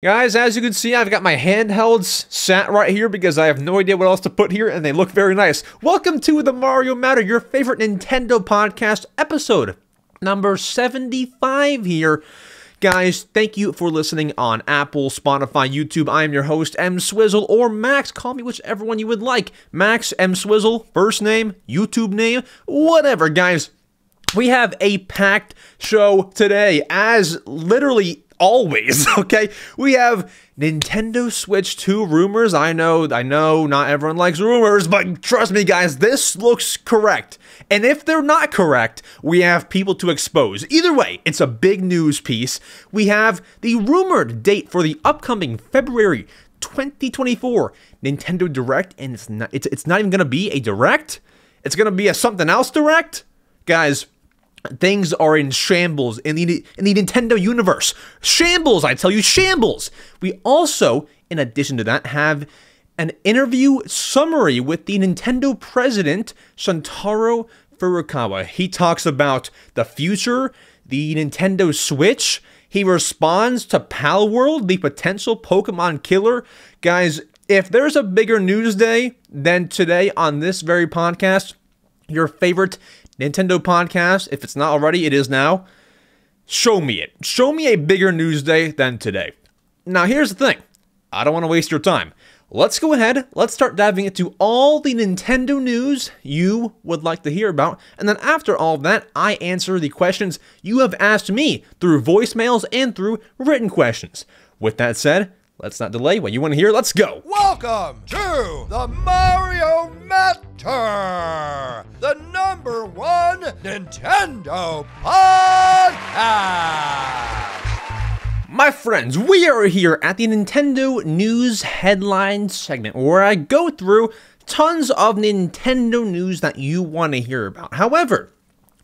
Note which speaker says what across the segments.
Speaker 1: Guys, as you can see, I've got my handhelds sat right here because I have no idea what else to put here, and they look very nice. Welcome to the Mario Matter, your favorite Nintendo podcast episode, number 75 here. Guys, thank you for listening on Apple, Spotify, YouTube. I am your host, EmSwizzle, or Max. Call me whichever one you would like. Max, EmSwizzle, first name, YouTube name, whatever, guys. We have a packed show today, as literally always, okay? We have Nintendo Switch 2 rumors. I know, I know not everyone likes rumors, but trust me guys, this looks correct. And if they're not correct, we have people to expose. Either way, it's a big news piece. We have the rumored date for the upcoming February 2024 Nintendo Direct, and it's not it's, it's not even gonna be a direct. It's gonna be a something else direct. Guys, things are in shambles in the in the Nintendo universe. Shambles, I tell you, shambles. We also, in addition to that, have an interview summary with the Nintendo president, Shuntaro Furukawa. He talks about the future, the Nintendo Switch. He responds to Palworld, the potential Pokemon killer. Guys, if there's a bigger news day than today on this very podcast, your favorite Nintendo podcast, if it's not already, it is now. Show me it. Show me a bigger news day than today. Now, here's the thing I don't want to waste your time. Let's go ahead, let's start diving into all the Nintendo news you would like to hear about, and then after all that, I answer the questions you have asked me through voicemails and through written questions. With that said, let's not delay. What you want to hear, let's go.
Speaker 2: Welcome to the Mario Matter, the number one Nintendo podcast.
Speaker 1: My friends, we are here at the Nintendo News Headline segment where I go through tons of Nintendo news that you want to hear about. However,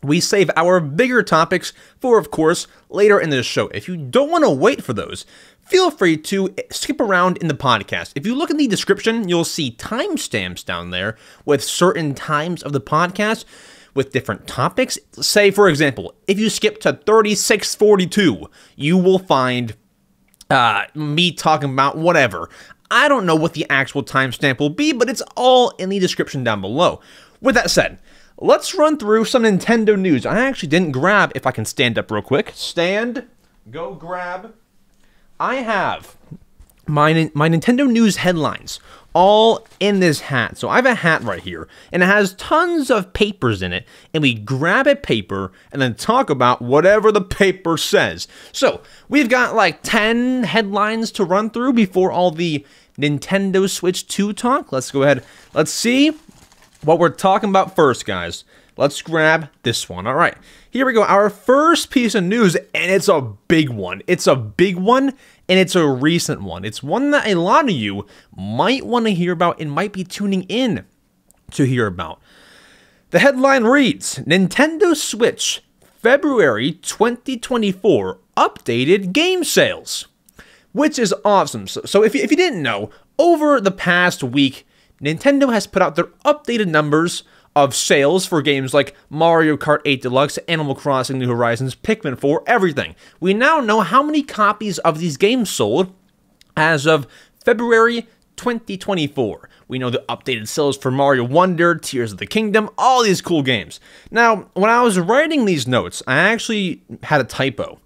Speaker 1: we save our bigger topics for, of course, later in the show. If you don't want to wait for those, feel free to skip around in the podcast. If you look in the description, you'll see timestamps down there with certain times of the podcast with different topics. Say, for example, if you skip to 3642, you will find uh, me talking about whatever. I don't know what the actual timestamp will be, but it's all in the description down below. With that said, let's run through some Nintendo news. I actually didn't grab, if I can stand up real quick. Stand, go grab. I have my, my Nintendo news headlines all in this hat. So I have a hat right here, and it has tons of papers in it, and we grab a paper and then talk about whatever the paper says. So we've got like 10 headlines to run through before all the Nintendo Switch 2 talk. Let's go ahead. Let's see what we're talking about first, guys. Let's grab this one. All right, here we go. Our first piece of news, and it's a big one. It's a big one, and it's a recent one. It's one that a lot of you might want to hear about and might be tuning in to hear about. The headline reads Nintendo Switch February 2024 updated game sales, which is awesome. So, so if, you, if you didn't know, over the past week, Nintendo has put out their updated numbers of sales for games like Mario Kart 8 Deluxe, Animal Crossing New Horizons, Pikmin 4, everything. We now know how many copies of these games sold as of February 2024. We know the updated sales for Mario Wonder, Tears of the Kingdom, all these cool games. Now, when I was writing these notes, I actually had a typo,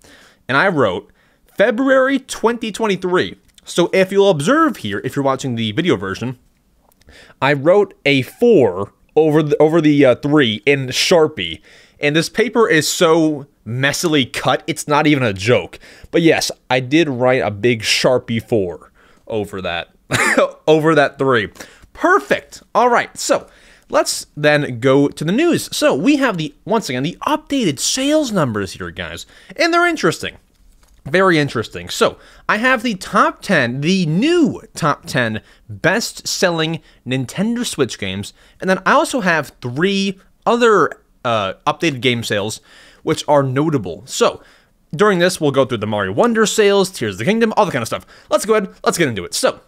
Speaker 1: and I wrote February 2023. So if you'll observe here, if you're watching the video version, I wrote a 4 over the, over the uh, three in Sharpie. And this paper is so messily cut, it's not even a joke. But yes, I did write a big Sharpie 4 over that. over that 3. Perfect. All right. So, let's then go to the news. So, we have the once again the updated sales numbers here, guys. And they're interesting. Very interesting. So, I have the top 10, the new top 10 best selling Nintendo Switch games. And then I also have three other uh, updated game sales, which are notable. So, during this, we'll go through the Mario Wonder sales, Tears of the Kingdom, all that kind of stuff. Let's go ahead, let's get into it. So,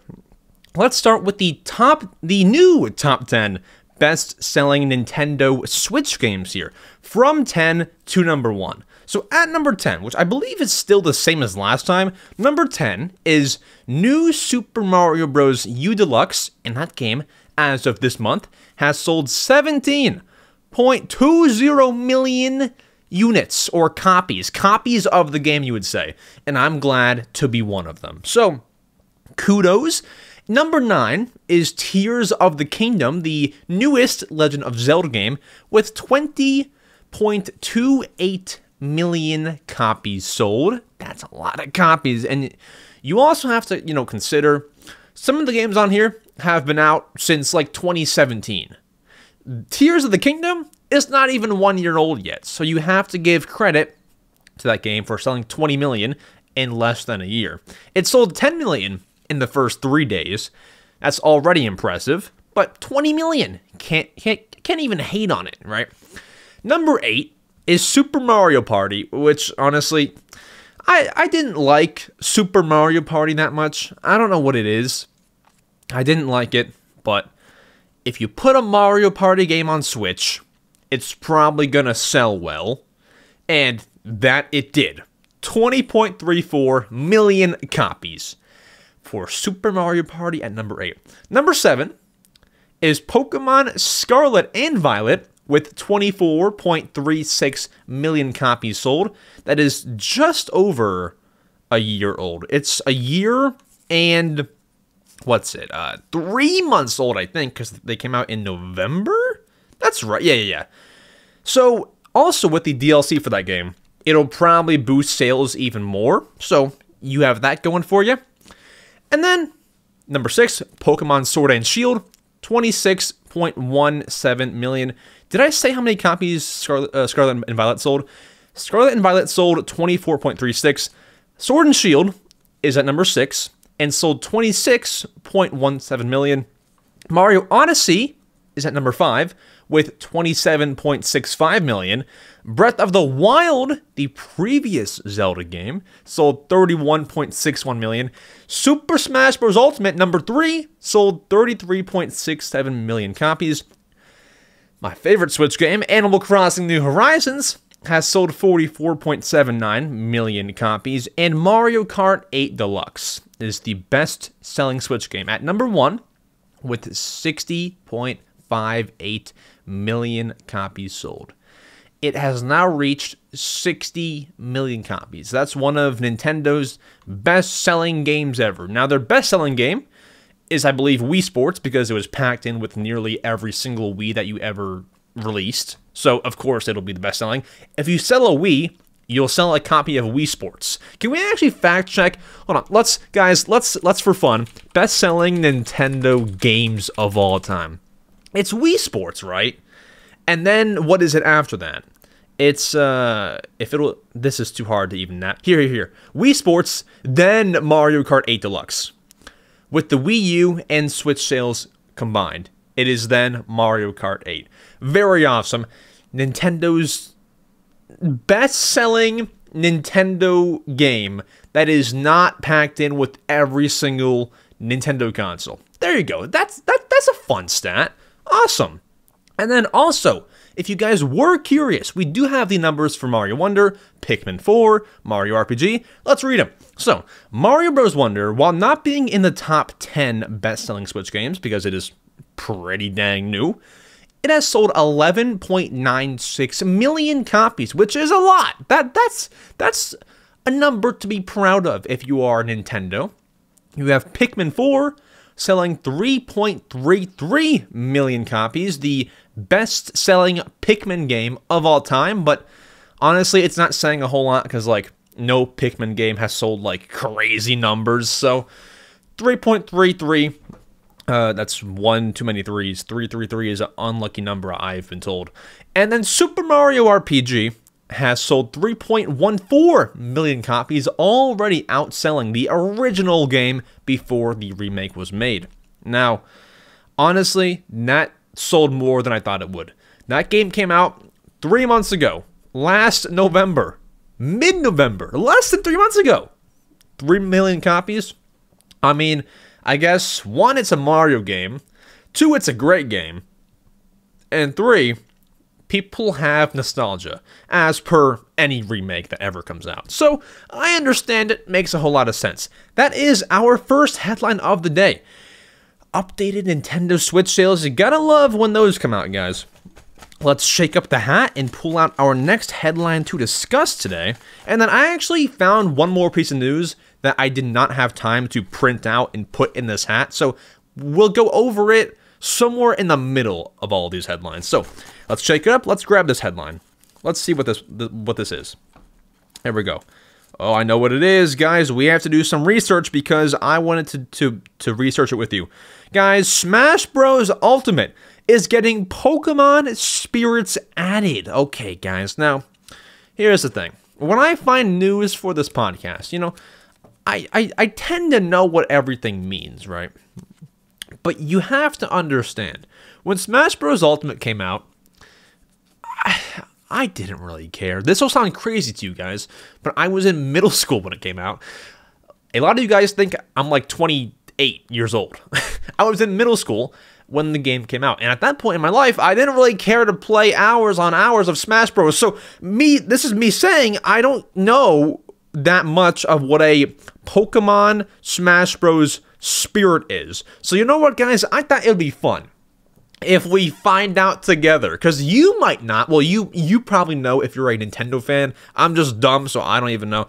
Speaker 1: let's start with the top, the new top 10 best selling Nintendo Switch games here, from 10 to number 1. So at number 10, which I believe is still the same as last time, number 10 is New Super Mario Bros. U Deluxe, and that game, as of this month, has sold 17.20 million units or copies, copies of the game, you would say. And I'm glad to be one of them. So, kudos. Number nine is Tears of the Kingdom, the newest Legend of Zelda game, with 20.28 million copies sold. That's a lot of copies. And you also have to, you know, consider some of the games on here have been out since like 2017. Tears of the Kingdom is not even one year old yet, so you have to give credit to that game for selling 20 million in less than a year. It sold 10 million in the first three days. That's already impressive, but 20 million can't can't can't even hate on it, right? Number eight is Super Mario Party, which honestly, I I didn't like Super Mario Party that much. I don't know what it is. I didn't like it, but if you put a Mario Party game on Switch, it's probably gonna sell well. And that it did. 20.34 million copies for Super Mario Party at number 8. Number 7 is Pokemon Scarlet and Violet with 24.36 million copies sold. That is just over a year old. It's a year and what's it? Uh, three months old, I think, because they came out in November. That's right. Yeah, yeah, yeah. So also with the DLC for that game, it'll probably boost sales even more. So you have that going for you. And then number six, Pokemon Sword and Shield, 26.17 million. Did I say how many copies Scarlet, uh, Scarlet and Violet sold? Scarlet and Violet sold 24.36. Sword and Shield is at number six and sold 26.17 million. Mario Odyssey is at number five with 27.65 million. Breath of the Wild, the previous Zelda game, sold 31.61 million. Super Smash Bros. Ultimate number 3 sold 33.67 million copies. My favorite Switch game, Animal Crossing New Horizons, has sold 44.79 million copies, and Mario Kart 8 Deluxe is the best selling Switch game at number 1 with 60.58 million copies sold. It has now reached 60 million copies. That's one of Nintendo's best selling games ever. Now, their best selling game is, I believe, Wii Sports because it was packed in with nearly every single Wii that you ever released. So, of course, it'll be the best selling. If you sell a Wii, you'll sell a copy of Wii Sports. Can we actually fact check? Hold on, let's guys, let's let's for fun. Best selling Nintendo games of all time. It's Wii Sports, right? And then what is it after that? It's uh if it'll this is too hard to even that. Here, here, here. Wii Sports, then Mario Kart 8 Deluxe. With the Wii U and Switch sales combined, it is then Mario Kart 8. Very awesome. Nintendo's best-selling Nintendo game that is not packed in with every single Nintendo console. There you go. That's that that's a fun stat. Awesome. And then also, if you guys were curious, we do have the numbers for Mario Wonder, Pikmin 4, Mario RPG. Let's read them. So, Mario Bros. Wonder, while not being in the top 10 best-selling Switch games because it is pretty dang new, it has sold 11.96 million copies, which is a lot. That that's that's a number to be proud of if you are Nintendo. You have Pikmin 4 selling 3.33 million copies, the best selling Pikmin game of all time, but honestly, it's not saying a whole lot because, like, no Pikmin game has sold like crazy numbers. So 3.33, uh, that's one too many threes. 333 is an unlucky number, I've been told. And then Super Mario RPG has sold 3.14 million copies, already outselling the original game before the remake was made. Now, honestly, that sold more than I thought it would. That game came out three months ago, last November, mid November, less than three months ago. Three million copies. I mean, I guess one, it's a Mario game. Two, it's a great game. And three, people have nostalgia, as per any remake that ever comes out. So I understand it makes a whole lot of sense. That is our first headline of the day. Updated Nintendo Switch sales. You gotta love when those come out, guys. Let's shake up the hat and pull out our next headline to discuss today. And then I actually found one more piece of news that I did not have time to print out and put in this hat. So we'll go over it somewhere in the middle of all of these headlines. So let's shake it up. Let's grab this headline. Let's see what this what this is. There we go. Oh, I know what it is, guys. We have to do some research because I wanted to, to, to research it with you. Guys, Smash Bros. Ultimate is getting Pokemon Spirits added. Okay, guys. Now, here's the thing. When I find news for this podcast, you know, I, I, I tend to know what everything means, right? But you have to understand, when Smash Bros. Ultimate came out, I, I didn't really care. This will sound crazy to you guys, but I was in middle school when it came out. A lot of you guys think I'm like 28 years old. I was in middle school when the game came out. And at that point in my life, I didn't really care to play hours on hours of Smash Bros. So me, this is me saying I don't know that much of what a Pokemon Smash Bros. spirit is. So you know what, guys? I thought it would be fun if we find out together. Because you might not. Well you you probably know if you're a nintendo fan. I'm just dumb so i don't even know.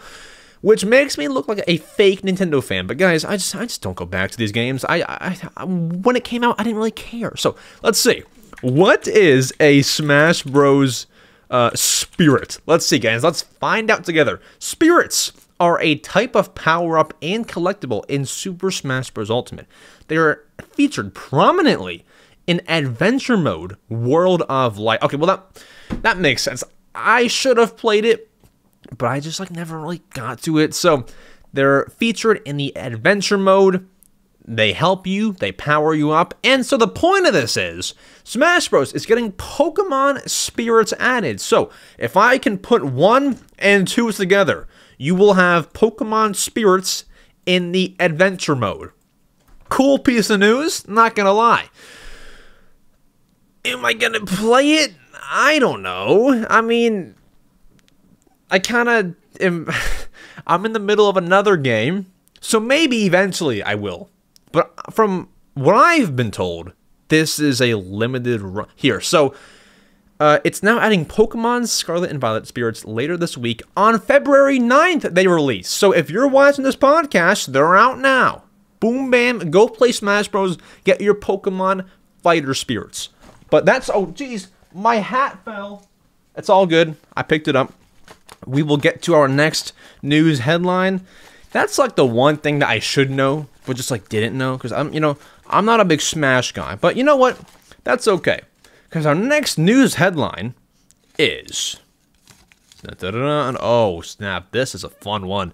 Speaker 1: Which makes me look like a fake nintendo fan. But guys i just i just don't go back to these games. I i, I when it came out i didn't really care. So let's see. What is a smash bros uh, spirit let's see guys let's find out together spirits are a type of power up and collectible in super smash bros ultimate they are featured prominently in adventure mode, World of Light. Okay, well that that makes sense. I should have played it, but I just like never really got to it. So they're featured in the adventure mode. They help you, they power you up, and so the point of this is Smash Bros. is getting Pokemon spirits added. So if I can put one and two together, you will have Pokemon spirits in the adventure mode. Cool piece of news, not gonna lie. Am I gonna play it? I don't know. I mean, I kind of am. I'm in the middle of another game, so maybe eventually I will. But from what I've been told, this is a limited run. Here, so uh, it's now adding Pokemon Scarlet and Violet Spirits later this week on February 9th. They release. So if you're watching this podcast, they're out now. Boom, bam, go play Smash Bros. Get your Pokemon Fighter Spirits. But that's, oh, geez, my hat fell. It's all good. I picked it up. We will get to our next news headline. That's like the one thing that I should know, but just like didn't know. Because I'm, you know, I'm not a big Smash guy. But you know what? That's okay. Because our next news headline is. Oh, snap. This is a fun one.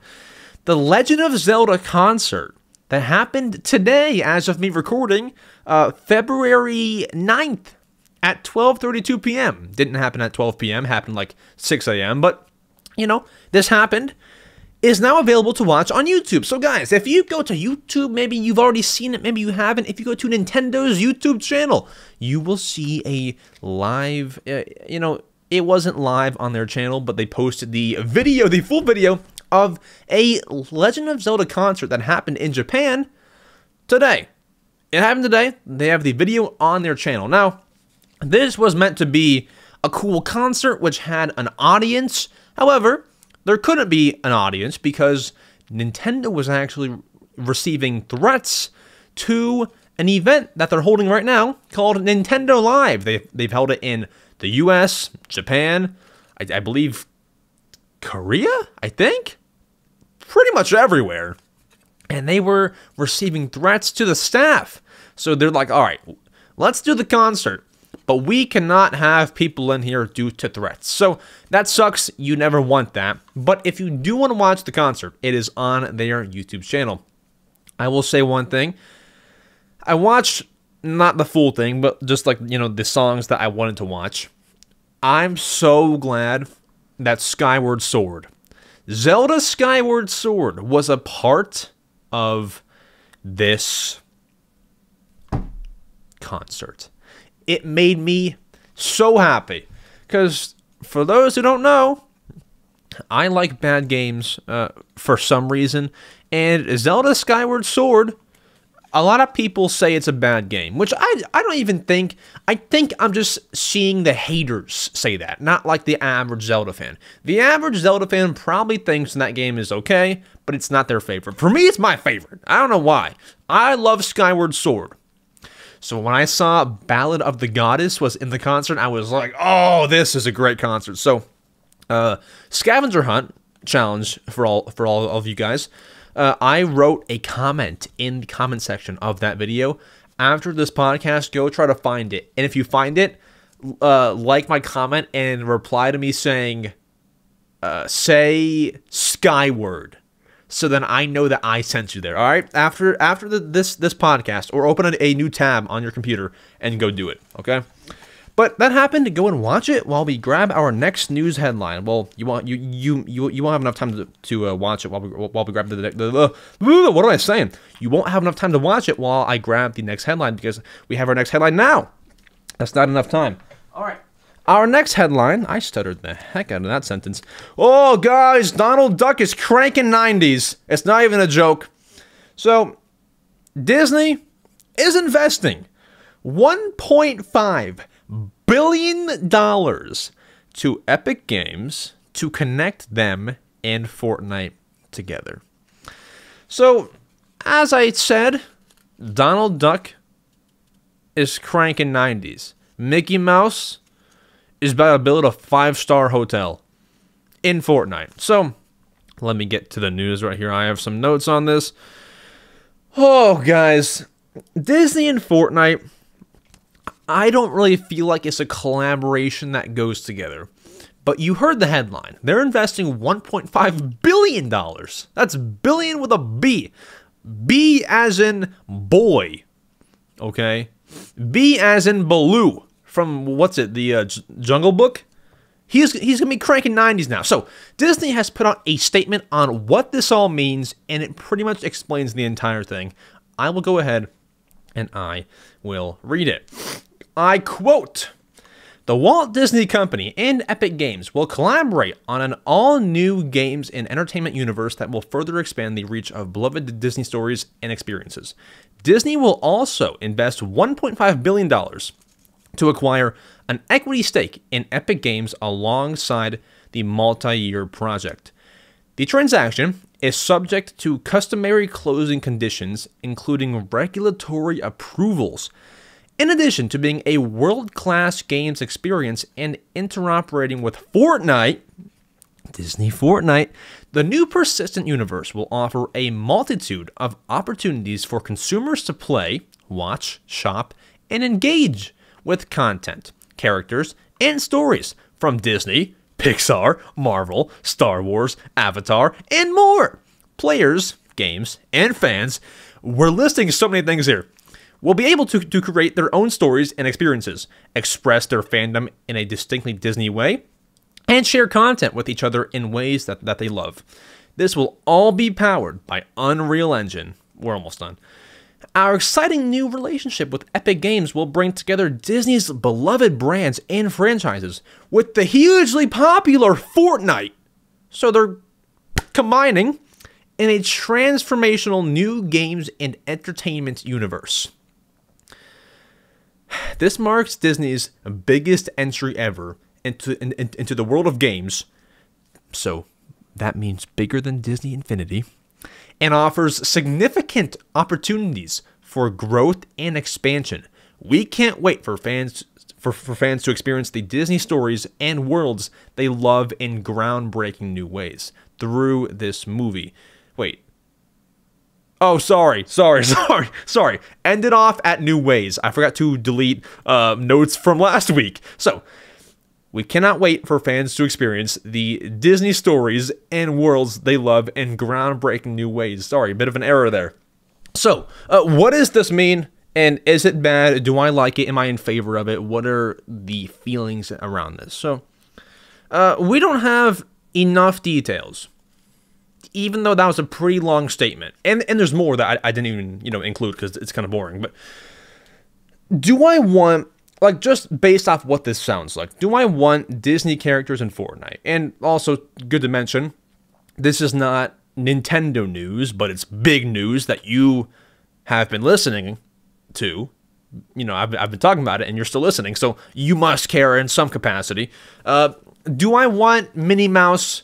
Speaker 1: The Legend of Zelda concert that happened today, as of me recording, uh, February 9th at 12:32 p.m. Didn't happen at 12 p.m. Happened like 6 a.m. But you know, this happened. Is now available to watch on YouTube. So, guys, if you go to YouTube, maybe you've already seen it, maybe you haven't. If you go to Nintendo's YouTube channel, you will see a live, uh, you know, it wasn't live on their channel, but they posted the video, the full video of a Legend of Zelda concert that happened in Japan today. It happened today. They have the video on their channel. Now, this was meant to be a cool concert which had an audience. However, there couldn't be an audience because Nintendo was actually receiving threats to an event that they're holding right now called Nintendo Live. They, they've held it in the US, Japan, I, I believe Korea, I think. Pretty much everywhere. And they were receiving threats to the staff. So they're like, all right, let's do the concert but we cannot have people in here due to threats. So that sucks. You never want that. But if you do want to watch the concert, it is on their YouTube channel. I will say one thing. I watched not the full thing, but just like, you know, the songs that I wanted to watch. I'm so glad that Skyward Sword, Zelda Skyward Sword, was a part of this concert. It made me so happy Because for those who don't know, I like bad games uh, for some reason, and Zelda Skyward Sword. A lot of people say it's a bad game, which I, I don't even think. I think I'm just seeing the haters say that, not like the average Zelda fan. The average Zelda fan probably thinks that game is okay, but it's not their favorite. For me, it's my favorite. I don't know why. I love Skyward Sword. So when I saw Ballad of the Goddess was in the concert, I was like, oh, this is a great concert. So uh, scavenger hunt challenge for all for all of you guys. Uh, I wrote a comment in the comment section of that video. After this podcast, go try to find it, and if you find it, uh, like my comment and reply to me saying, uh, "Say Skyward." So then I know that I sent you there. All right. After after the, this this podcast, or open a, a new tab on your computer and go do it. Okay. But that happened. to Go and watch it while we grab our next news headline. Well, you want you you you, you won't have enough time to, to uh, watch it while we while we grab the, the, the, the what am I saying? You won't have enough time to watch it while I grab the next headline because we have our next headline now. That's not enough time. All right. Our next headline, I stuttered the heck out of that sentence. Oh, guys, Donald Duck is cranking 90s. It's not even a joke. So, Disney is investing 1.5 billion dollars to Epic Games to connect them and Fortnite together. So, as I said, Donald Duck is cranking 90s. Mickey Mouse is about to build a five star hotel in Fortnite. So, let me get to the news right here. I have some notes on this. Oh, guys, Disney and Fortnite I don't really feel like it's a collaboration that goes together. But you heard the headline. They're investing $1.5 billion. That's billion with a B. B as in boy. Okay? B as in Baloo from what's it, the uh, Jungle Book? He's, he's to be cranking 90s now. So, Disney has put out a statement on what this all means, and it pretty much explains the entire thing. I will go ahead and I will read it. I quote The Walt Disney Company and Epic Games will collaborate on an all new games and entertainment universe that will further expand the reach of beloved Disney stories and experiences. Disney will also invest $1.5 billion to acquire an equity stake in Epic Games alongside the multi year project. The transaction is subject to customary closing conditions, including regulatory approvals in addition to being a world class games experience and interoperating with Fortnite, Disney Fortnite, the new Persistent Universe will offer a multitude of opportunities for consumers to play, watch, shop, and engage with content, characters, and stories from Disney, Pixar, Marvel, Star Wars, Avatar, and more. Players, games, and fans, we're listing so many things here will be able to, to create their own stories and experiences, express their fandom in a distinctly Disney way, and share content with each other in ways that, that they love. This will all be powered by Unreal Engine. We're almost done. Our exciting new relationship with Epic Games will bring together Disney's beloved brands and franchises with the hugely popular Fortnite. So they're combining in a transformational new games and entertainment universe. This marks Disney's biggest entry ever into in, in, into the world of games. So that means bigger than Disney Infinity and offers significant opportunities for growth and expansion. We can't wait for fans for, for fans to experience the Disney stories and worlds they love in groundbreaking new ways through this movie. Wait, Oh, sorry, sorry, sorry, sorry. Ended off at New Ways. I forgot to delete uh, notes from last week. So, we cannot wait for fans to experience the Disney stories and worlds they love in groundbreaking new ways. Sorry, a bit of an error there. So, uh, what does this mean? And is it bad? Do I like it? Am I in favor of it? What are the feelings around this? So, uh, we don't have enough details even though that was a pretty long statement, and and there's more that I, I didn't even you know include because it's kind of boring. But do I want like just based off what this sounds like, do I want Disney characters in Fortnite? And also, good to mention, this is not Nintendo news, but it's big news that you have been listening to. You know, I've, I've been talking about it and you're still listening, so you must care in some capacity. Uh, do I want Minnie Mouse?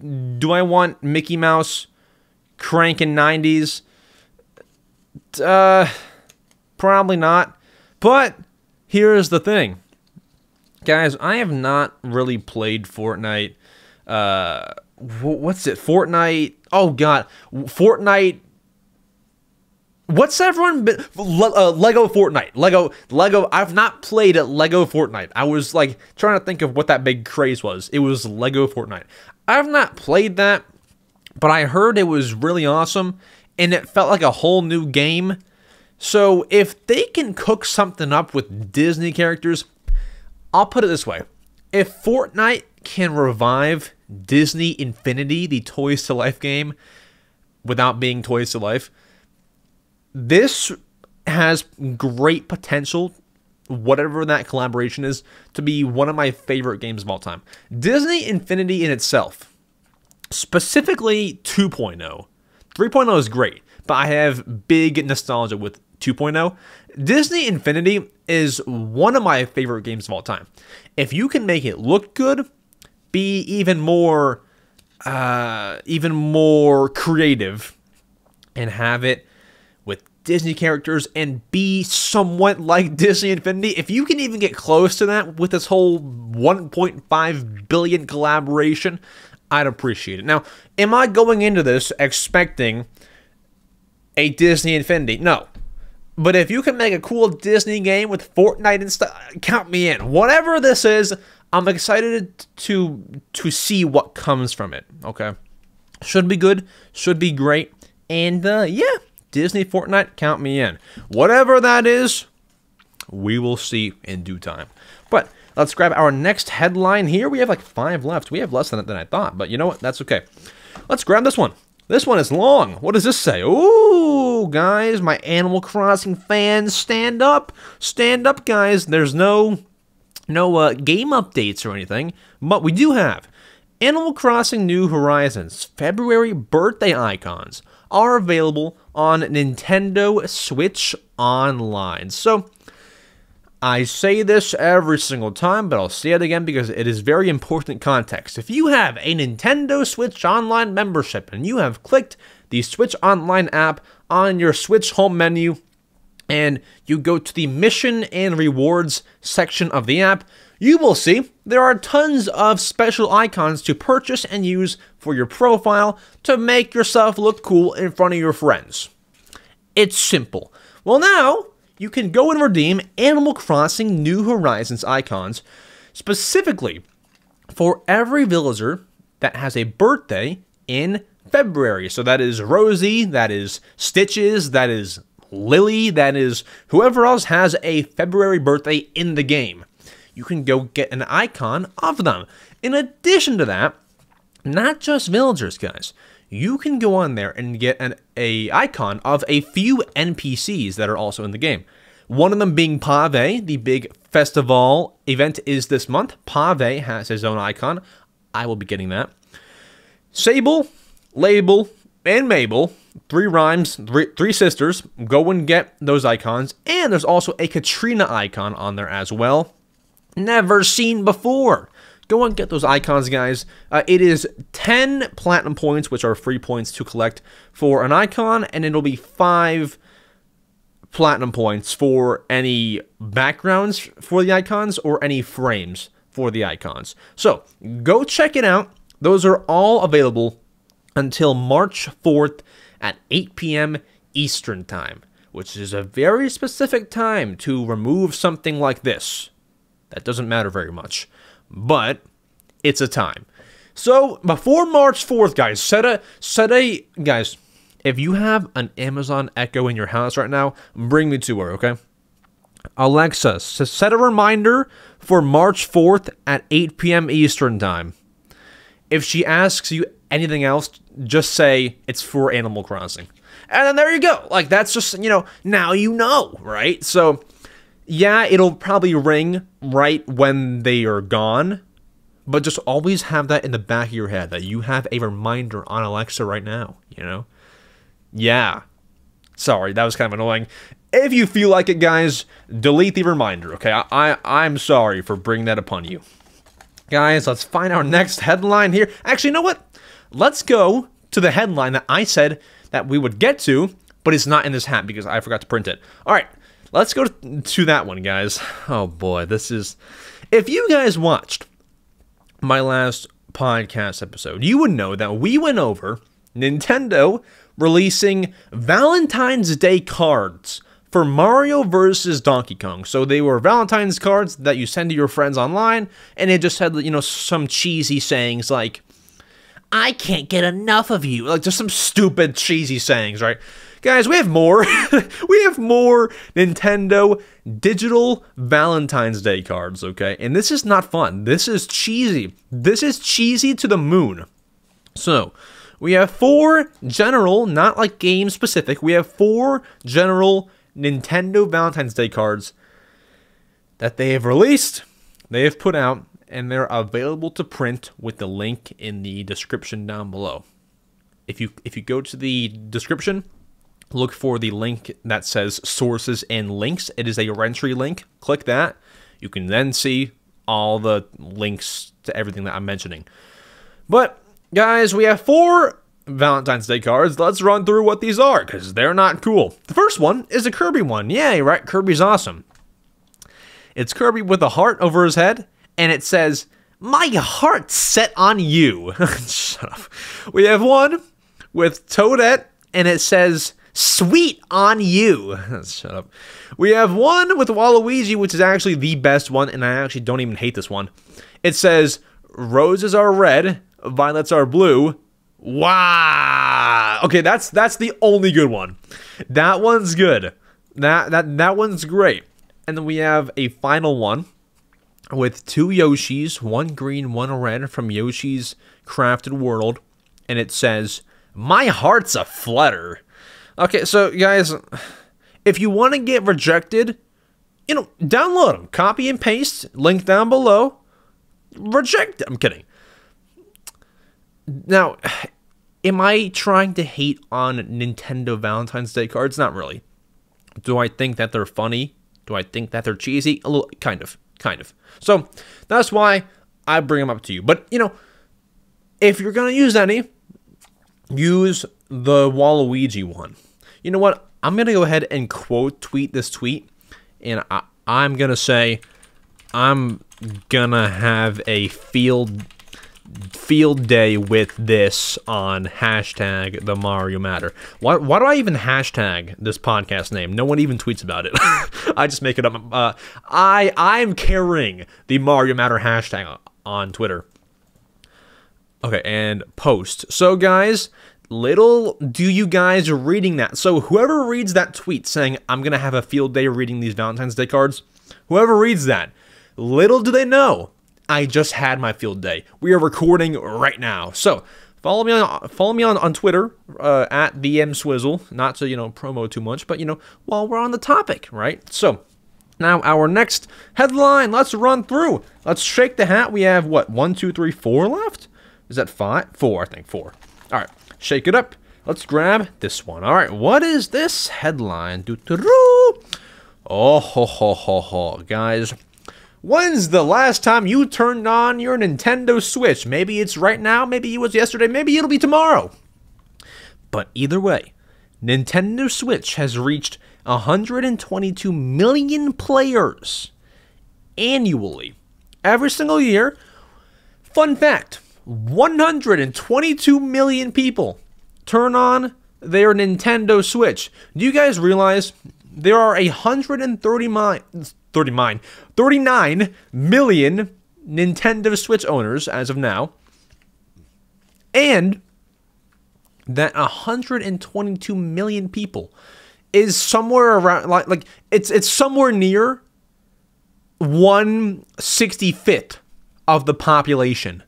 Speaker 1: Do I want Mickey Mouse cranking 90s? Uh, probably not. But here's the thing. Guys, I have not really played Fortnite. Uh, what's it? Fortnite. Oh, God. Fortnite What's everyone been? Uh, Lego Fortnite. Lego. Lego. I've not played Lego Fortnite. I was like trying to think of what that big craze was. It was Lego Fortnite. I've not played that, but I heard it was really awesome and it felt like a whole new game. So if they can cook something up with Disney characters, I'll put it this way. If Fortnite can revive Disney Infinity, the Toys to Life game, without being Toys to Life, this has great potential whatever that collaboration is to be one of my favorite games of all time. Disney Infinity in itself, specifically 2.0. 3.0 is great, but I have big nostalgia with 2.0. Disney Infinity is one of my favorite games of all time. If you can make it look good, be even more uh, even more creative and have it with Disney characters and be somewhat like Disney Infinity, if you can even get close to that with this whole 1.5 billion collaboration, I'd appreciate it. Now, am I going into this expecting a Disney Infinity? No. But if you can make a cool Disney game with Fortnite and stuff, count me in. Whatever this is, I'm excited to to see what comes from it. Okay, should be good, should be great, and uh, yeah, Disney Fortnite, count me in. Whatever that is, we will see in due time. But let's grab our next headline here. We have like five left. We have less than, it than I thought, but you know what? That's okay. Let's grab this one. This one is long. What does this say? Ooh, guys, my Animal Crossing fans, stand up. Stand up, guys. There's no no uh, game updates or anything, but we do have Animal Crossing New Horizons February birthday icons are available on Nintendo Switch Online. So, I say this every single time, but I'll say it again because it is very important context. If you have a Nintendo Switch Online membership and you have clicked the Switch Online app on your Switch home menu and you go to the mission and rewards section of the app, you will see there are tons of special icons to purchase and use for your profile to make yourself look cool in front of your friends. It's simple. Well, now you can go and redeem Animal Crossing New Horizons icons specifically for every villager that has a birthday in February. So that is Rosie, that is Stitches, that is Lily, that is whoever else has a February birthday in the game you can go get an icon of them. In addition to that, not just villagers, guys. You can go on there and get an a icon of a few NPCs that are also in the game. One of them being Pave, the big festival event is this month. Pave has his own icon. I will be getting that. Sable, Label, and Mabel, three rhymes, three, three sisters, go and get those icons. And there's also a Katrina icon on there as well never seen before. Go and get those icons, guys. Uh, it is 10 platinum points, which are free points to collect for an icon, and it'll be 5 platinum points for any backgrounds for the icons or any frames for the icons. So go check it out. Those are all available until March 4th at 8 p.m. Eastern Time, which is a very specific time to remove something like this. That doesn't matter very much. But it's a time. So before March 4th, guys, set a set a guys, if you have an Amazon Echo in your house right now, bring me to her, okay? Alexa, set a reminder for March 4th at 8 p.m. Eastern Time. If she asks you anything else, just say it's for Animal Crossing. And then there you go. Like, that's just, you know, now you know, right? So, yeah, it'll probably ring right when they are gone, but just always have that in the back of your head that you have a reminder on Alexa right now, you know? Yeah. Sorry, that was kind of annoying. If you feel like it, guys, delete the reminder, okay? I, I, I'm sorry for bringing that upon you. Guys, let's find our next headline here. Actually, you know what? Let's go to the headline that I said that we would get to, but it's not in this hat because I forgot to print it. All right, let's go to that one, guys. Oh boy, this is. If you guys watched my last podcast episode, you would know that we went over Nintendo releasing Valentine's Day cards for Mario versus Donkey Kong. So they were Valentine's cards that you send to your friends online, and it just had, you know, some cheesy sayings like, I can't get enough of you. Like just some stupid cheesy sayings, right? Guys, we have more. we have more Nintendo digital Valentine's Day cards, okay? And this is not fun. This is cheesy. This is cheesy to the moon. So, we have four general, not like game specific, we have four general Nintendo Valentine's Day cards that they have released, they have put out, and they're available to print with the link in the description down below. If you if you go to the description, look for the link that says sources and links. It is a Rentry link. Click that. You can then see all the links to everything that I'm mentioning. But guys, we have four Valentine's Day cards. Let's run through what these are because they're not cool. The first one is a Kirby one. Yay, right? Kirby's awesome. It's Kirby with a heart over his head, and it says, My heart's set on you. Shut up. We have one with Toadette, and it says, Sweet on you. Shut up. We have one with Waluigi, which is actually the best one, and I actually don't even hate this one. It says, Roses are red, violets are blue, Wow. Okay, that's that's the only good one. That one's good. That that that one's great. And then we have a final one with two Yoshis, one green, one red from Yoshi's Crafted World, and it says, "My heart's a flutter." Okay, so guys, if you want to get rejected, you know, download them, copy and paste, link down below. Reject. I'm kidding. Now, am I trying to hate on Nintendo Valentine's Day cards? Not really. Do I think that they're funny? Do I think that they're cheesy? A little, kind of, kind of. So that's why I bring them up to you. But you know, if you're gonna use any, use the Waluigi one. You know what? I'm gonna go ahead and quote tweet this tweet, and I, I'm gonna say, I'm gonna have a field field day with this on hashtag the Mario Matter. Why, why do I even hashtag this podcast name? No one even tweets about it. I just make it up. Uh, I I'm carrying the Mario Matter hashtag on Twitter. Okay, and post. So guys, little do you guys reading that. So whoever reads that tweet saying I'm gonna have a field day reading these Valentine's Day cards, whoever reads that, little do they know I just had my field day. We are recording right now. So follow me on follow me on, on Twitter uh, at the Swizzle. Not to you know promo too much, but you know while we're on the topic, right? So now our next headline. Let's run through. Let's shake the hat. We have what one, two, three, four left. Is that five? Four, I think. Four. All right. Shake it up. Let's grab this one. All right. What is this headline? Doo-doo-doo. Oh ho ho ho ho, guys. When's the last time you turned on your Nintendo Switch? Maybe it's right now, maybe it was yesterday, maybe it'll be tomorrow. But either way, Nintendo Switch has reached 122 million players annually. Every single year. Fun fact 122 million people turn on their Nintendo Switch. Do you guys realize there are 130 mi- 39, 39 million Nintendo Switch owners as of now, and that 122 million people is somewhere around like like it's it's somewhere near 165th of the population.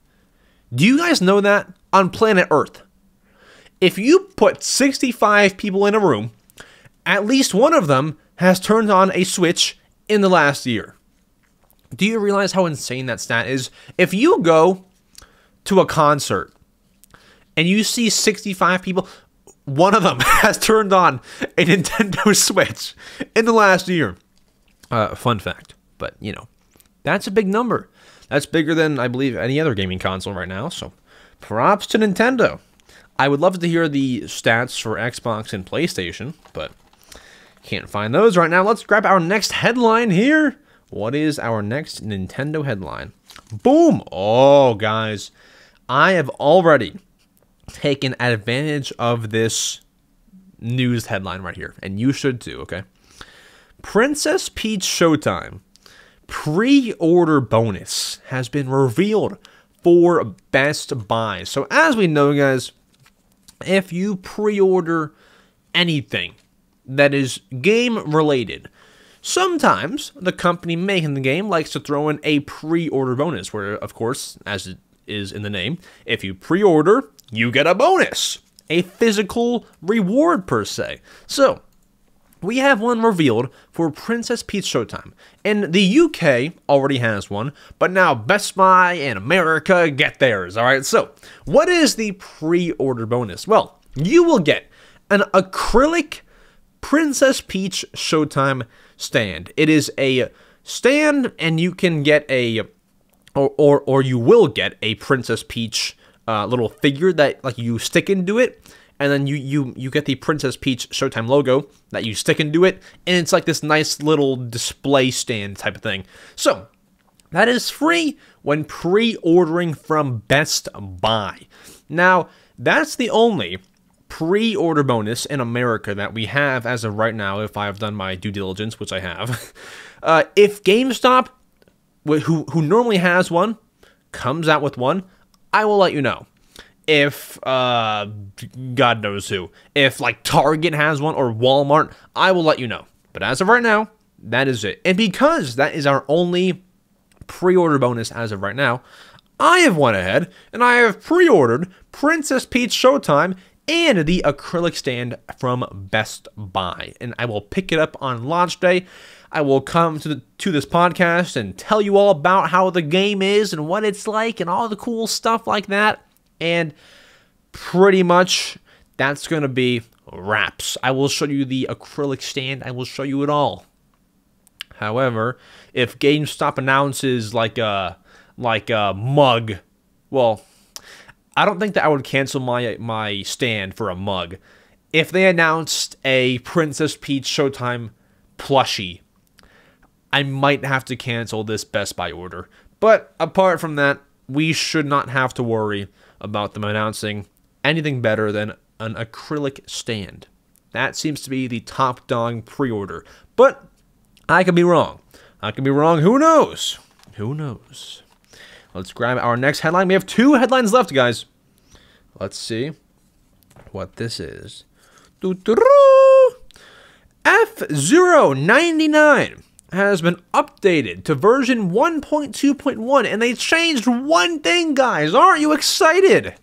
Speaker 1: Do you guys know that on planet Earth? If you put 65 people in a room, at least one of them has turned on a Switch in the last year. Do you realize how insane that stat is? If you go to a concert and you see 65 people, one of them has turned on a Nintendo Switch in the last year. Uh, fun fact, but you know, that's a big number. That's bigger than I believe any other gaming console right now. So, props to Nintendo. I would love to hear the stats for Xbox and PlayStation, but can't find those right now. Let's grab our next headline here. What is our next Nintendo headline? Boom! Oh, guys, I have already taken advantage of this news headline right here, and you should too, okay? Princess Peach Showtime pre order bonus has been revealed for Best Buy. So, as we know, guys, if you pre order anything that is game related, sometimes the company making the game likes to throw in a pre order bonus, where, of course, as it is in the name, if you pre order, you get a bonus, a physical reward per se. So, we have one revealed for Princess Peach Showtime. And the UK already has one, but now Best Buy and America get theirs. All right, so what is the pre order bonus? Well, you will get an acrylic Princess Peach Showtime stand. It is a stand, and you can get a, or, or, or you will get a Princess Peach uh, little figure that like you stick into it and then you you you get the Princess Peach Showtime logo that you stick into it, and it's like this nice little display stand type of thing. So that is free when pre-ordering from Best Buy. Now that's the only pre-order bonus in America that we have as of right now. If I have done my due diligence, which I have, uh, if GameStop, who who normally has one, comes out with one, I will let you know if uh god knows who. If like target has one or walmart i will let you know. But as of right now that is it. And because that is our only pre-order bonus as of right now i have went ahead and i have pre-ordered princess peach showtime and the acrylic stand from best buy. And i will pick it up on launch day. I will come to the, to this podcast and tell you all about how the game is and what it's like and all the cool stuff like that. And pretty much that's going to be wraps. I will show you the acrylic stand. I will show you it all. However, if GameStop announces like a like a mug, well, I don't think that I would cancel my my stand for a mug. If they announced a Princess Peach Showtime plushie, I might have to cancel this Best Buy order. But apart from that, we should not have to worry about them announcing anything better than an acrylic stand. That seems to be the top dog pre order. But I could be wrong. I could be wrong. Who knows? Who knows? Let's grab our next headline. We have two headlines left, guys. Let's see what this is. F099 has been updated to version 1.2.1 and they changed one thing, guys. Aren't you excited?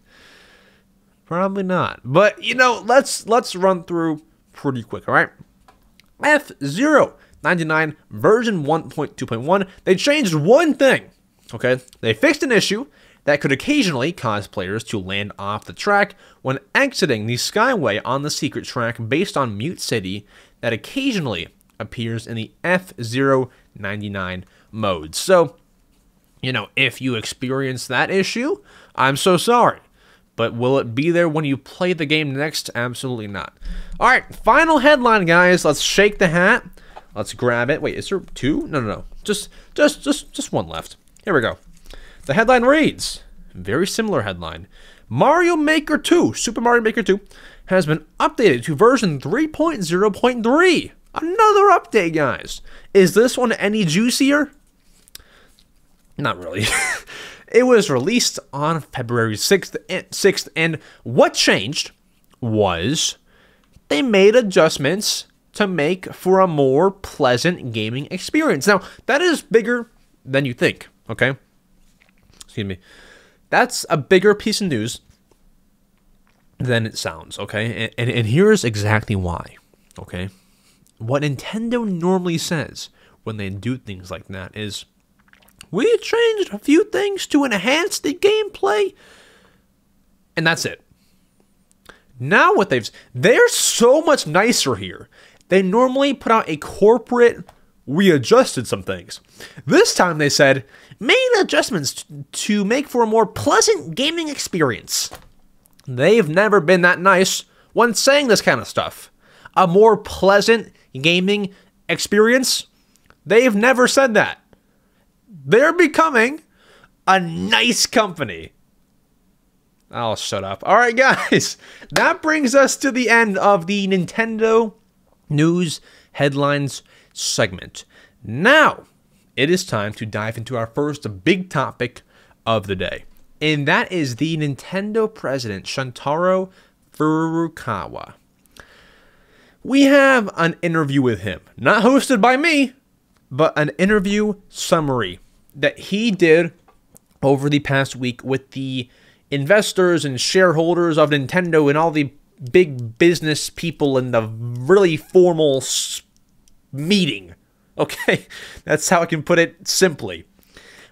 Speaker 1: Probably not. But you know, let's let's run through pretty quick, all right? F-Zero 99 version 1.2.1, they changed one thing. Okay? They fixed an issue that could occasionally cause players to land off the track when exiting the Skyway on the secret track based on Mute City that occasionally appears in the F-Zero 99 mode. So, you know, if you experience that issue, I'm so sorry. But will it be there when you play the game next? Absolutely not. All right, final headline, guys. Let's shake the hat. Let's grab it. Wait, is there two? No, no, no. Just, just, just, just one left. Here we go. The headline reads, very similar headline. Mario Maker 2, Super Mario Maker 2, has been updated to version 3.0.3. Another update, guys. Is this one any juicier? Not really. it was released on February 6th, 6th, eh, and what changed was they made adjustments to make for a more pleasant gaming experience. Now, that is bigger than you think, okay? Excuse me. That's a bigger piece of news than it sounds, okay? And, and, and here's exactly why, okay? What Nintendo normally says when they do things like that is we changed a few things to enhance the gameplay, and that's it. Now what they've they're so much nicer here. They normally put out a corporate we adjusted some things. This time they said made adjustments to make for a more pleasant gaming experience. They've never been that nice when saying this kind of stuff. A more pleasant gaming experience. They've never said that. They're becoming a nice company. I'll shut up. All right, guys. That brings us to the end of the Nintendo news headlines segment. Now, it is time to dive into our first big topic of the day. And that is the Nintendo president, Shuntaro Furukawa. We have an interview with him, not hosted by me, but an interview summary that he did over the past week with the investors and shareholders of Nintendo and all the big business people in the really formal meeting. Okay, that's how I can put it simply.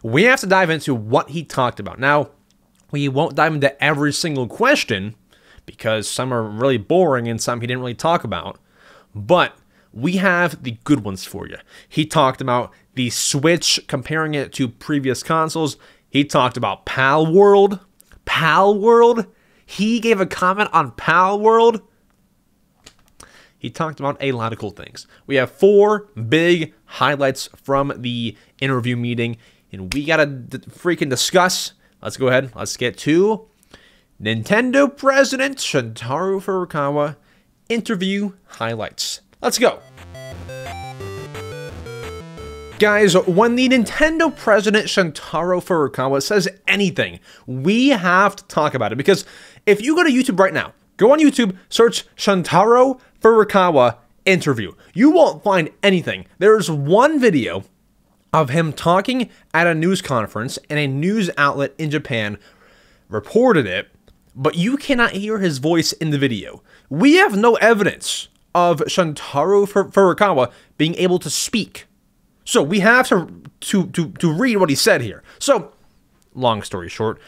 Speaker 1: We have to dive into what he talked about. Now, we won't dive into every single question because some are really boring and some he didn't really talk about. But we have the good ones for you. He talked about the Switch, comparing it to previous consoles. He talked about Palworld. Pal World? He gave a comment on Palworld. He talked about a lot of cool things. We have four big highlights from the interview meeting, and we gotta d- freaking discuss. Let's go ahead. Let's get to Nintendo President Shuntaro Furukawa interview highlights. Let's go. Guys, when the Nintendo president Shuntaro Furukawa says anything, we have to talk about it because if you go to YouTube right now, go on YouTube, search Shuntaro Furukawa interview. You won't find anything. There's one video of him talking at a news conference and a news outlet in Japan reported it, but you cannot hear his voice in the video. We have no evidence of Shuntaro Furukawa being able to speak so we have to, to, to, to read what he said here. So, long story short,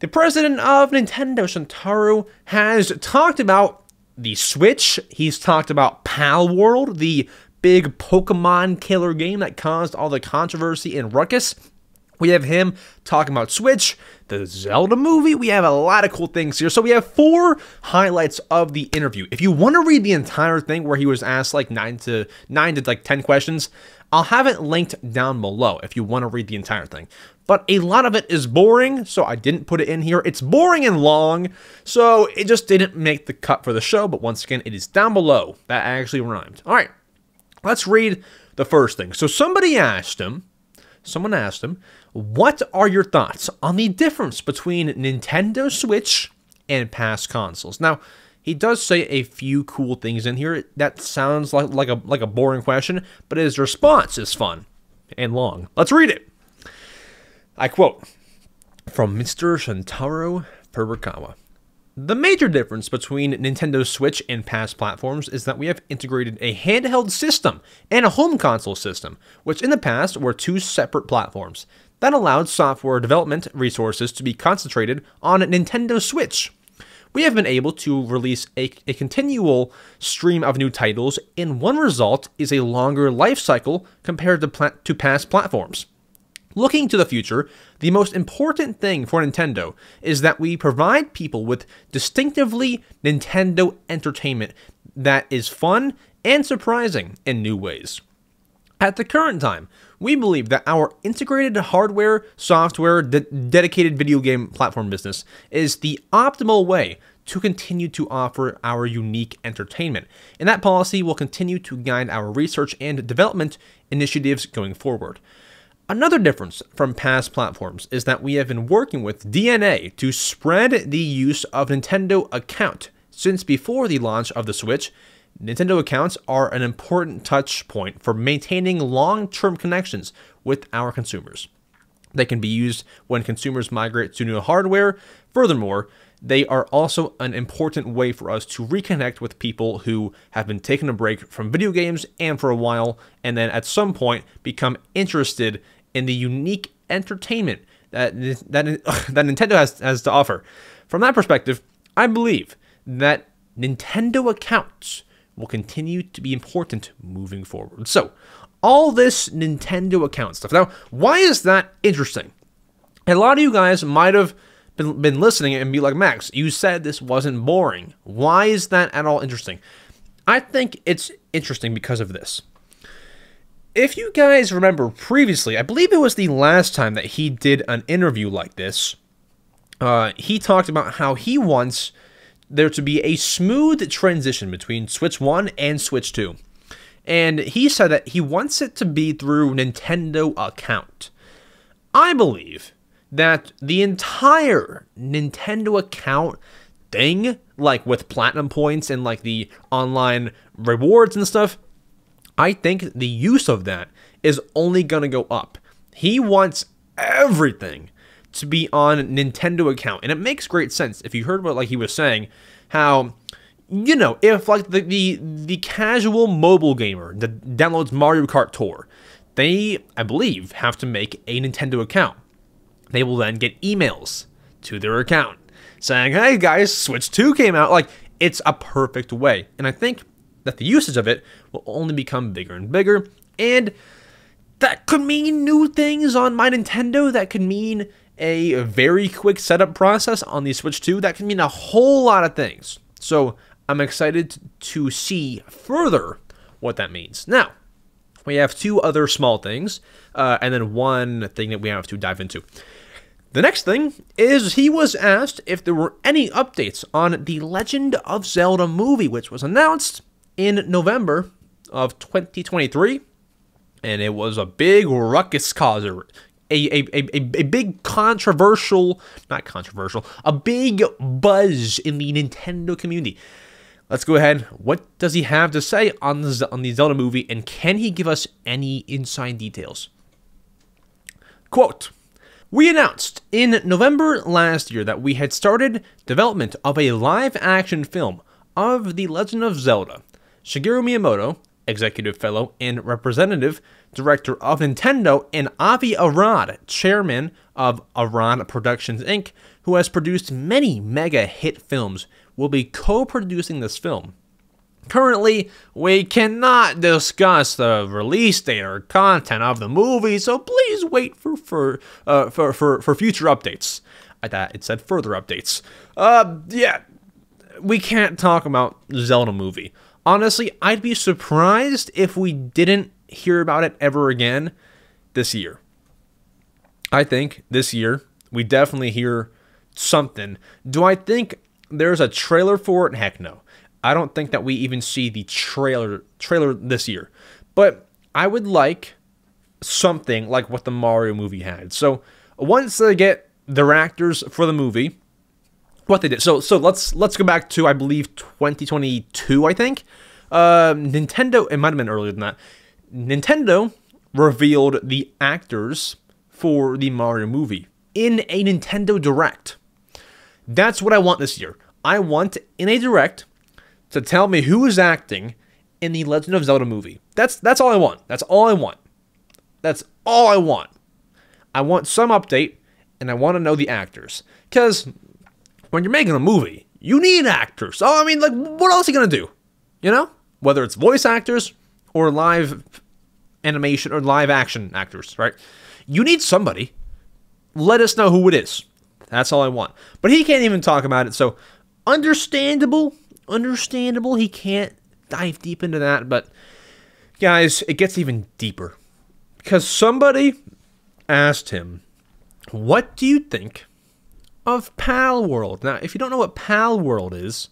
Speaker 1: the president of Nintendo, Shuntaro, has talked about the Switch. He's talked about Palworld, the big Pokemon killer game that caused all the controversy and ruckus. We have him talking about Switch, the Zelda movie. We have a lot of cool things here. So we have four highlights of the interview. If you want to read the entire thing where he was asked like nine to nine to like 10 questions, I'll have it linked down below if you want to read the entire thing. But a lot of it is boring, so I didn't put it in here. It's boring and long, so it just didn't make the cut for the show. But once again, it is down below. That actually rhymed. All right, let's read the first thing. So somebody asked him, someone asked him, what are your thoughts on the difference between Nintendo Switch and past consoles? Now, he does say a few cool things in here. That sounds like, like a like a boring question, but his response is fun and long. Let's read it. I quote from Mr. Shuntaro Furukawa. The major difference between Nintendo Switch and past platforms is that we have integrated a handheld system and a home console system, which in the past were two separate platforms. That allowed software development resources to be concentrated on Nintendo Switch. We have been able to release a, a continual stream of new titles, and one result is a longer life cycle compared to, pla- to past platforms. Looking to the future, the most important thing for Nintendo is that we provide people with distinctively Nintendo entertainment that is fun and surprising in new ways. At the current time, we believe that our integrated hardware, software, de- dedicated video game platform business is the optimal way to continue to offer our unique entertainment. And that policy will continue to guide our research and development initiatives going forward. Another difference from past platforms is that we have been working with DeNA to spread the use of Nintendo account. Since before the launch of the Switch, Nintendo accounts are an important touch point for maintaining long term connections with our consumers. They can be used when consumers migrate to new hardware. Furthermore, they are also an important way for us to reconnect with people who have been taking a break from video games and for a while, and then at some point become interested in the unique entertainment that that, that Nintendo has, has to offer. From that perspective, I believe that Nintendo accounts will continue to be important moving forward. So, all this Nintendo account stuff. Now, why is that interesting? A lot of you guys might have been, been listening and be like, Max, you said this wasn't boring. Why is that at all interesting? I think it's interesting because of this. If you guys remember previously, I believe it was the last time that he did an interview like this, uh, he talked about how he wants there to be a smooth transition between Switch 1 and Switch 2. And he said that he wants it to be through Nintendo account. I believe that the entire Nintendo account thing, like with platinum points and like the online rewards and stuff, I think the use of that is only going to go up. He wants everything to be on Nintendo account. And it makes great sense if you heard what like he was saying, how you know, if like the the, the casual mobile gamer that downloads Mario Kart Tour, they I believe have to make a Nintendo account. They will then get emails to their account saying, "Hey guys, Switch 2 came out." Like it's a perfect way. And I think that the usage of it will only become bigger and bigger and that could mean new things on my Nintendo that could mean a very quick setup process on the Switch 2. That can mean a whole lot of things. So I'm excited to see further what that means. Now, we have two other small things, uh, and then one thing that we have to dive into. The next thing is he was asked if there were any updates on the Legend of Zelda movie, which was announced in November of 2023, and it was a big ruckus causer, a, a, a, a big controversial, not controversial, a big buzz in the Nintendo community. Let's go ahead. What does he have to say on the on the Zelda movie, and can he give us any inside details? Quote. We announced in November last year that we had started development of a live action film of The Legend of Zelda. Shigeru Miyamoto, executive fellow and representative director of Nintendo, and Avi Arad, chairman of Arad Productions Inc., who has produced many mega hit films, will be co producing this film. Currently, we cannot discuss the release date or content of the movie, so please wait for for uh, for, for, for future updates. I thought it said further updates. Uh, yeah, we can't talk about Zelda movie. Honestly, I'd be surprised if we didn't hear about it ever again this year. I think this year we definitely hear something. Do I think there's a trailer for it? Heck no. I don't think that we even see the trailer trailer this year. But I would like something like what the Mario movie had. So once they get their actors for the movie, what they did. So so let's let's go back to I believe 2022. I think uh, Nintendo. It might have been earlier than that. Nintendo revealed the actors for the Mario movie in a Nintendo Direct. That's what I want this year. I want in a Direct to tell me who is acting in the Legend of Zelda movie. That's that's all I want. That's all I want. That's all I want. I want some update and I want to know the actors. Cuz when you're making a movie, you need actors. Oh, I mean like what else are you going to do? You know? Whether it's voice actors or live animation or live action actors, right? You need somebody. Let us know who it is. That's all I want. But he can't even talk about it. So understandable understandable. He can't dive deep into that, but guys, it gets even deeper. Because somebody asked him, What do you think of Palworld? Now, if you don't know what Palworld is,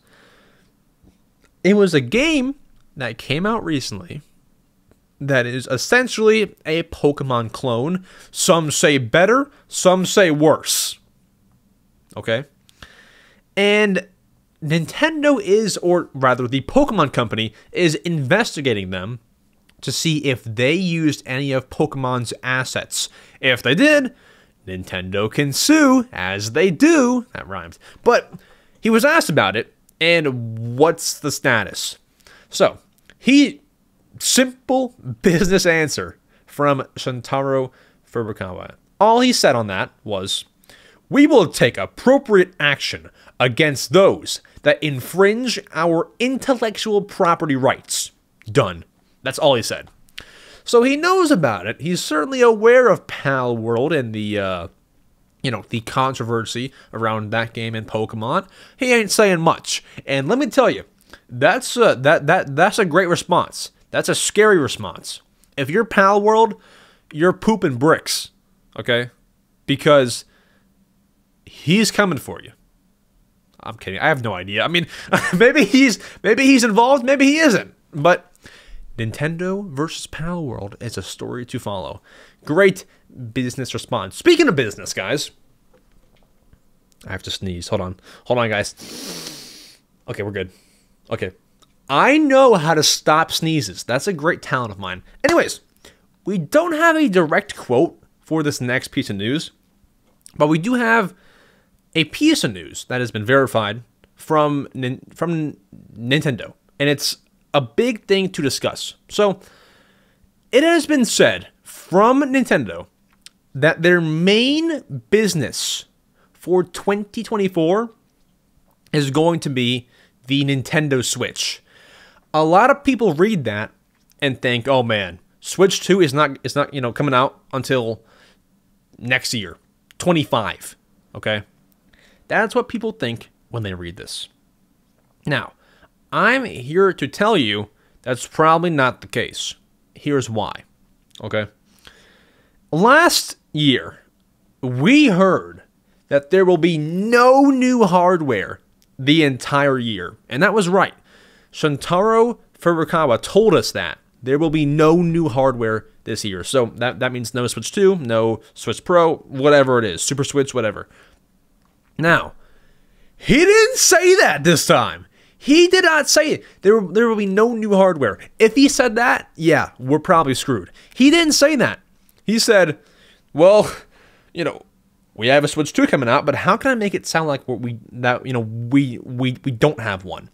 Speaker 1: it was a game that came out recently that is essentially a Pokemon clone. Some say better, some say worse. Okay? And Nintendo is, or rather, the Pokemon Company is investigating them to see if they used any of Pokemon's assets. If they did, Nintendo can sue, as they do. That rhymes. But he was asked about it and what's the status. So, he simple business answer from Shuntaro Furukawa. All he said on that was, "We will take appropriate action against those that infringe our intellectual property rights." Done. That's all he said. So he knows about it. He's certainly aware of Palworld and the uh, you know, the controversy around that game and Pokemon, he ain't saying much. And let me tell you, that's a, that that that's a great response. That's a scary response. If you're Palworld, you're pooping bricks, okay? Because he's coming for you. I'm kidding. I have no idea. I mean, maybe he's maybe he's involved, maybe he isn't. But Nintendo versus Palworld is a story to follow. Great business response. Speaking of business, guys, I have to sneeze. Hold on. Hold on, guys. Okay, we're good. Okay. I know how to stop sneezes. That's a great talent of mine. Anyways, we don't have a direct quote for this next piece of news, but we do have a piece of news that has been verified from from Nintendo, and it's a big thing to discuss. So, it has been said from Nintendo that their main business for 2024 is going to be the Nintendo Switch. A lot of people read that and think, "Oh man, Switch 2 is not is not, you know, coming out until next year, 25." Okay? That's what people think when they read this. Now, I'm here to tell you that's probably not the case. Here's why. Okay? Last year, we heard that there will be no new hardware the entire year. And that was right. Shuntaro Furukawa told us that. There will be no new hardware this year. So that, that means no Switch 2, no Switch Pro, whatever it is, Super Switch, whatever. Now, he didn't say that this time. He did not say it. There, there will be no new hardware. If he said that, yeah, we're probably screwed. He didn't say that. He said, well, you know, we have a Switch 2 coming out, but how can I make it sound like we that you know we we we don't have one?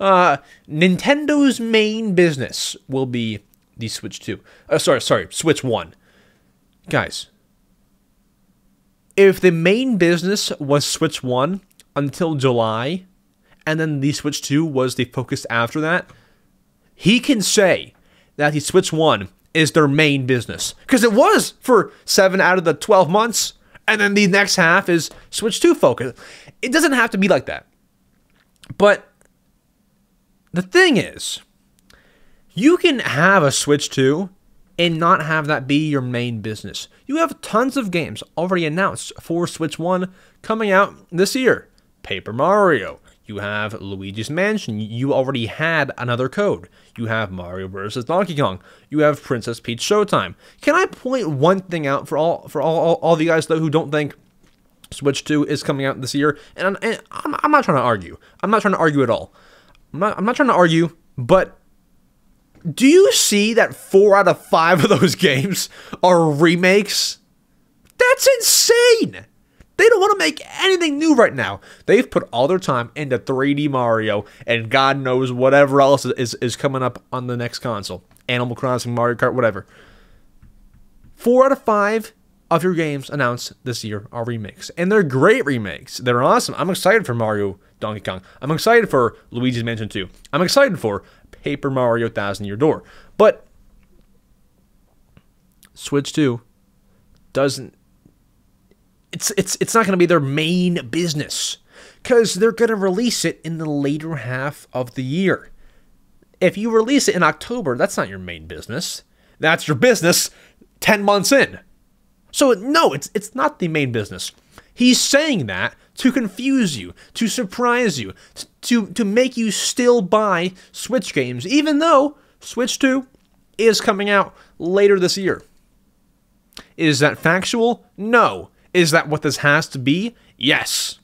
Speaker 1: Uh, Nintendo's main business will be the Switch 2. Uh, sorry, sorry, Switch 1. Guys, if the main business was Switch 1 until July, and then the Switch 2 was the focus after that, he can say that the Switch 1 is their main business. Because it was for seven out of the 12 months. And then the next half is Switch 2 focus. It doesn't have to be like that. But the thing is, you can have a Switch 2 and not have that be your main business. You have tons of games already announced for Switch 1 coming out this year Paper Mario, you have Luigi's Mansion. You already had another code. You have Mario vs. Donkey Kong. You have Princess Peach Showtime. Can I point one thing out for all for all, all, all the guys though who don't think Switch 2 is coming out this year? And, and I'm, I'm, not trying to argue. I'm not trying to argue at all. I'm not, I'm not trying to argue, but do you see that four out of five of those games are remakes? That's insane! They don't want to make anything new right now. They've put all their time into 3D Mario and God knows whatever else is, is coming up on the next console. Animal Crossing, Mario Kart, whatever. Four out of five of your games announced this year are remakes. And they're great remakes. They're awesome. I'm excited for Mario Donkey Kong. I'm excited for Luigi's Mansion 2. I'm excited for Paper Mario Thousand Year Door. But Switch 2 doesn't it's it's it's not going to be their main business because they're going to release it in the later half of the year. If you release it in October, that's not your main business. That's your business 10 months in. So no, it's it's not the main business. He's saying that to confuse you, to surprise you, to to make you still buy Switch games even though Switch 2 is coming out later this year. Is that factual? No. Is that what this has to be? Yes.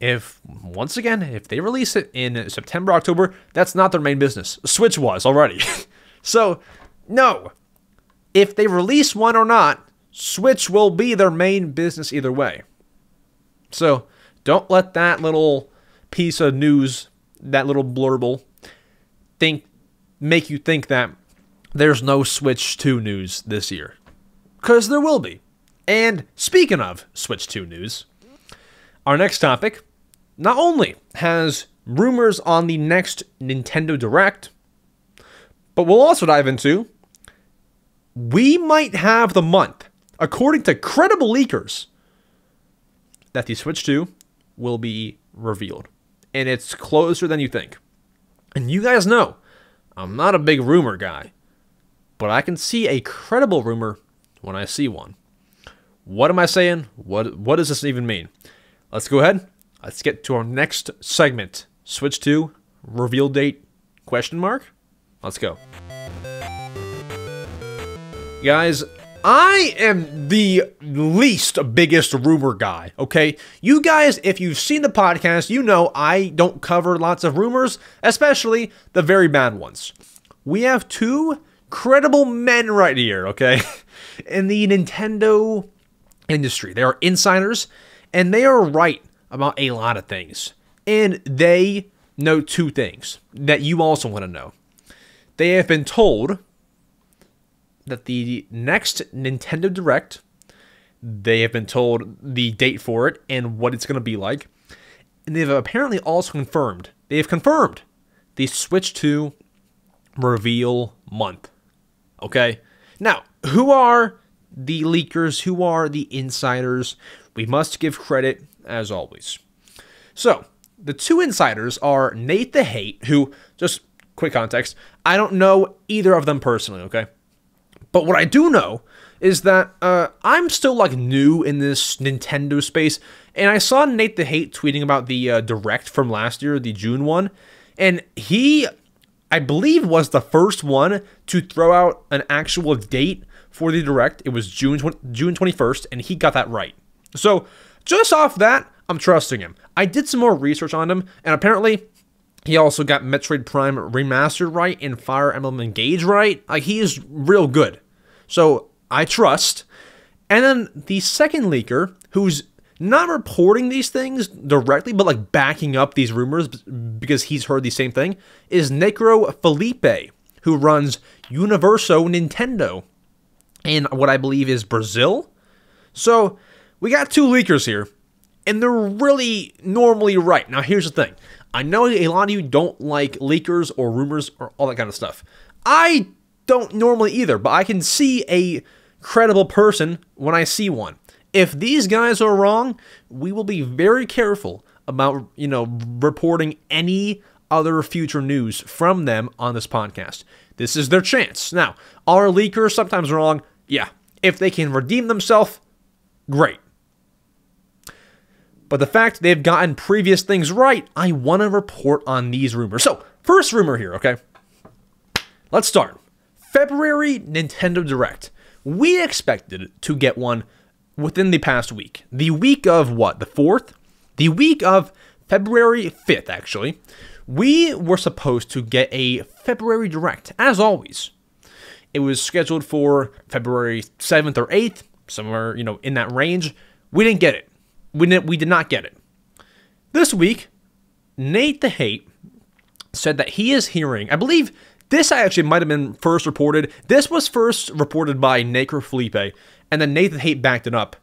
Speaker 1: If, once again, if they release it in September, October, that's not their main business. Switch was already. so, no. If they release one or not, Switch will be their main business either way. So, Don't let that little piece of news, that little blurble, think make you think that there's no Switch 2 news this year. Because there will be. And speaking of Switch 2 news, our next topic not only has rumors on the next Nintendo Direct, but we'll also dive into we might have the month, according to credible leakers, that the Switch 2 will be revealed. And it's closer than you think. And you guys know, I'm not a big rumor guy, but I can see a credible rumor when I see one. What am I saying? What what does this even mean? Let's go ahead. Let's get to our next segment. Switch 2 reveal date question mark. Let's go. Guys, I am the least biggest rumor guy, okay? You guys, if you've seen the podcast, you know I don't cover lots of rumors, especially the very bad ones. We have two credible men right here, okay? In the Nintendo industry. They are insiders, and they are right about a lot of things. And they know two things that you also want to know. They have been told that the next Nintendo Direct, they have been told the date for it and what it's going to be like. And they've apparently also confirmed, they have confirmed the Switch 2 reveal month. Okay? Now, who are the leakers? Who are the insiders? We must give credit as always. So, the two insiders are Nate the Hate, who, just quick context, I don't know either of them personally, okay? But what I do know is that uh, I'm still like new in this Nintendo space, and I saw Nate the Hate tweeting about the uh, Direct from last year, the June one, and he, I believe, was the first one to throw out an actual date for the Direct. It was June June 21st, and he got that right. So just off that, I'm trusting him. I did some more research on him, and apparently he also got Metroid Prime Remastered right and Fire Emblem Engage right. Like, he is real good. So, I trust. And then the second leaker, who's not reporting these things directly, but like backing up these rumors because he's heard the same thing, is Necro Felipe, who runs Universo Nintendo in what I believe is Brazil. So, we got two leakers here, and they're really normally right. Now, here's the thing I know a lot of you don't like leakers or rumors or all that kind of stuff. I don't normally either, but I can see a credible person when I see one. If these guys are wrong, we will be very careful about, you know, reporting any other future news from them on this podcast. This is their chance. Now, are leakers sometimes wrong? Yeah. If they can redeem themselves, great. But the fact they've gotten previous things right, I want to report on these rumors. So, first rumor here, okay? Let's start. February Nintendo Direct. We expected to get one within the past week. The week of what? The 4th? The week of February 5th, actually. We were supposed to get a February Direct, as always. It was scheduled for February 7th or 8th, somewhere, you know, in that range. We didn't get it. We didn't we did not get it. This week, Nate the Hate said that he is hearing, I believe this actually might have been first reported. This was first reported by Necro Felipe, and then Nate the Hate backed it up.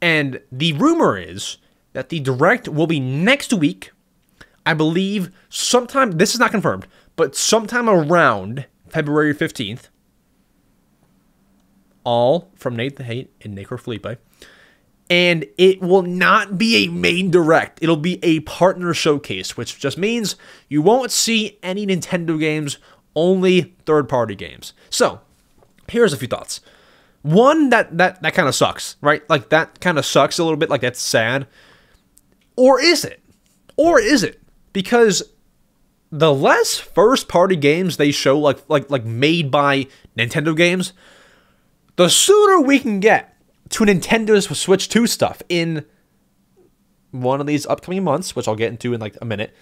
Speaker 1: And the rumor is that the direct will be next week. I believe sometime, this is not confirmed, but sometime around February 15th. All from Nate the Hate and Necro Felipe and it will not be a main direct. It'll be a partner showcase, which just means you won't see any Nintendo games, only third-party games. So, here's a few thoughts. One that that that kind of sucks, right? Like that kind of sucks a little bit, like that's sad. Or is it? Or is it? Because the less first-party games they show like like like made by Nintendo games, the sooner we can get to Nintendo's Switch 2 stuff in one of these upcoming months, which I'll get into in like a minute.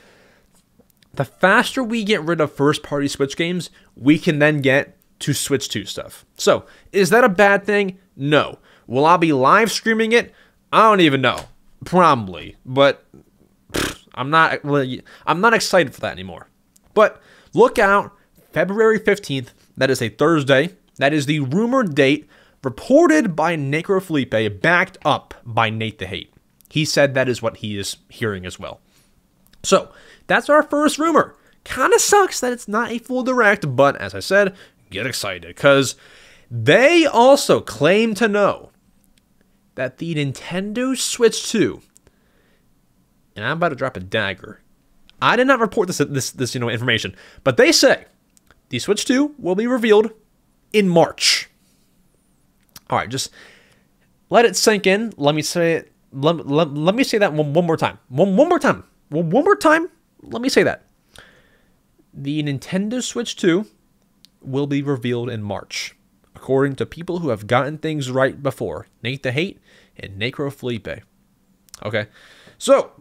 Speaker 1: The faster we get rid of first party Switch games, we can then get to Switch 2 stuff. So, is that a bad thing? No. Will I be live streaming it? I don't even know. Probably, but I'm not I'm not excited for that anymore. But look out, February 15th. That is a Thursday. That is the rumored date reported by Necro Felipe, backed up by Nate the Hate. He said that is what he is hearing as well. So that's our first rumor. Kind of sucks that it's not a full direct, but as I said, get excited because they also claim to know that the Nintendo Switch 2, and I'm about to drop a dagger. I did not report this this this you know information, but they say the Switch 2 will be revealed in March. All right, just let it sink in. Let me say it. Let, let, let me say that one, one more time. One, one more time. One, one more time. Let me say that. The Nintendo Switch 2 will be revealed in March, according to people who have gotten things right before Nate the Hate and Necro Felipe. Okay, so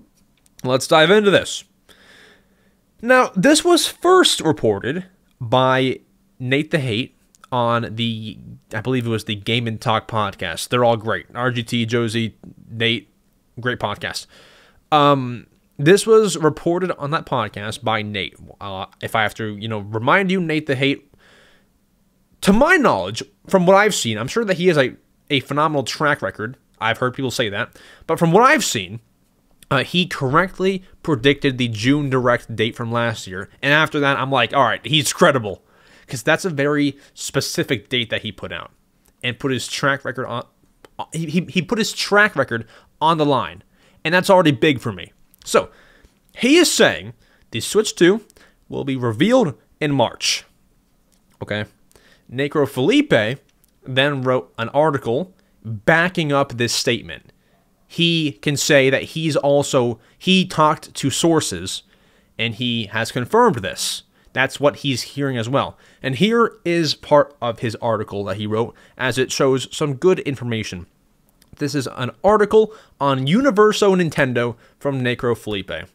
Speaker 1: let's dive into this. Now, this was first reported by Nate the Hate on the, I believe it was the Game and Talk podcast. They're all great. RGT, Josie, Nate, great podcast. Um, this was reported on that podcast by Nate. Uh, if I have to, you know, remind you, Nate the Hate, to my knowledge, from what I've seen, I'm sure that he has a, a phenomenal track record. I've heard people say that. But from what I've seen, uh, he correctly predicted the June direct date from last year. And after that, I'm like, all right, he's credible. Because that's a very specific date that he put out and put his track record on. He, he, put his track record on the line. And that's already big for me. So, he is saying the Switch 2 will be revealed in March. Okay. Necro Felipe then wrote an article backing up this statement. He can say that he's also he talked to sources and he has confirmed this. That's what he's hearing as well. And here is part of his article that he wrote as it shows some good information. This is an article on Universo Nintendo from Necro Felipe.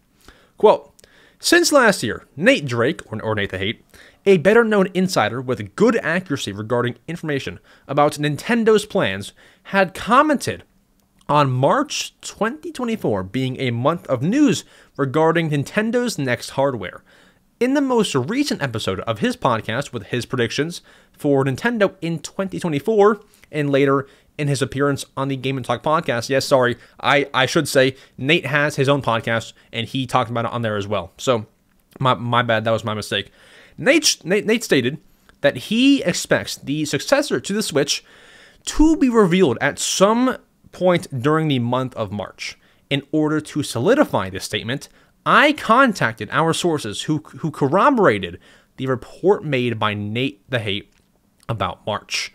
Speaker 1: Quote Since last year, Nate Drake, or, or Nate the Hate, a better known insider with good accuracy regarding information about Nintendo's plans, had commented on March 2024 being a month of news regarding Nintendo's next hardware. In the most recent episode of his podcast with his predictions for Nintendo in 2024 and later in his appearance on the Game and Talk podcast. Yes, sorry, I, I should say Nate has his own podcast and he talked about it on there as well. So my, my bad, that was my mistake. Nate, Nate, Nate stated that he expects the successor to the Switch to be revealed at some point during the month of March. In order to solidify this statement, I contacted our sources who, who corroborated the report made by Nate the Hate about March,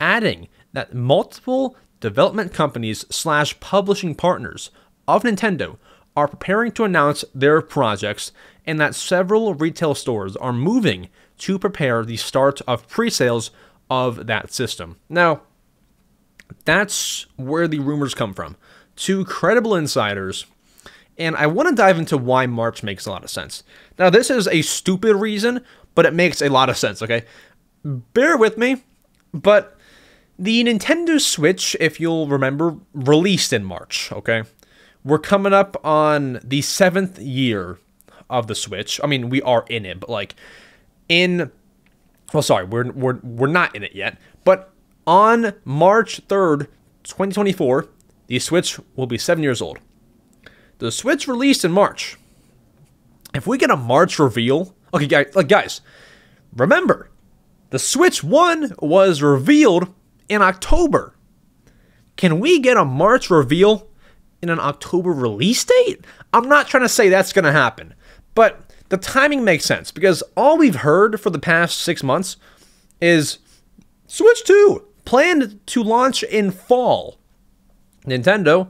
Speaker 1: adding that multiple development companies slash publishing partners of Nintendo are preparing to announce their projects and that several retail stores are moving to prepare the start of pre-sales of that system. Now, that's where the rumors come from. Two credible insiders and I want to dive into why March makes a lot of sense. Now, this is a stupid reason, but it makes a lot of sense, okay? Bear with me, but the Nintendo Switch, if you'll remember, released in March, okay? We're coming up on the seventh year of the Switch. I mean, we are in it, but like in well, sorry, we're we're we're not in it yet. But on March 3rd, 2024, the Switch will be seven years old. The Switch released in March. If we get a March reveal, okay, guys, like guys, remember, the Switch One was revealed in October. Can we get a March reveal in an October release date? I'm not trying to say that's going to happen, but the timing makes sense because all we've heard for the past six months is Switch 2 planned to launch in fall. Nintendo,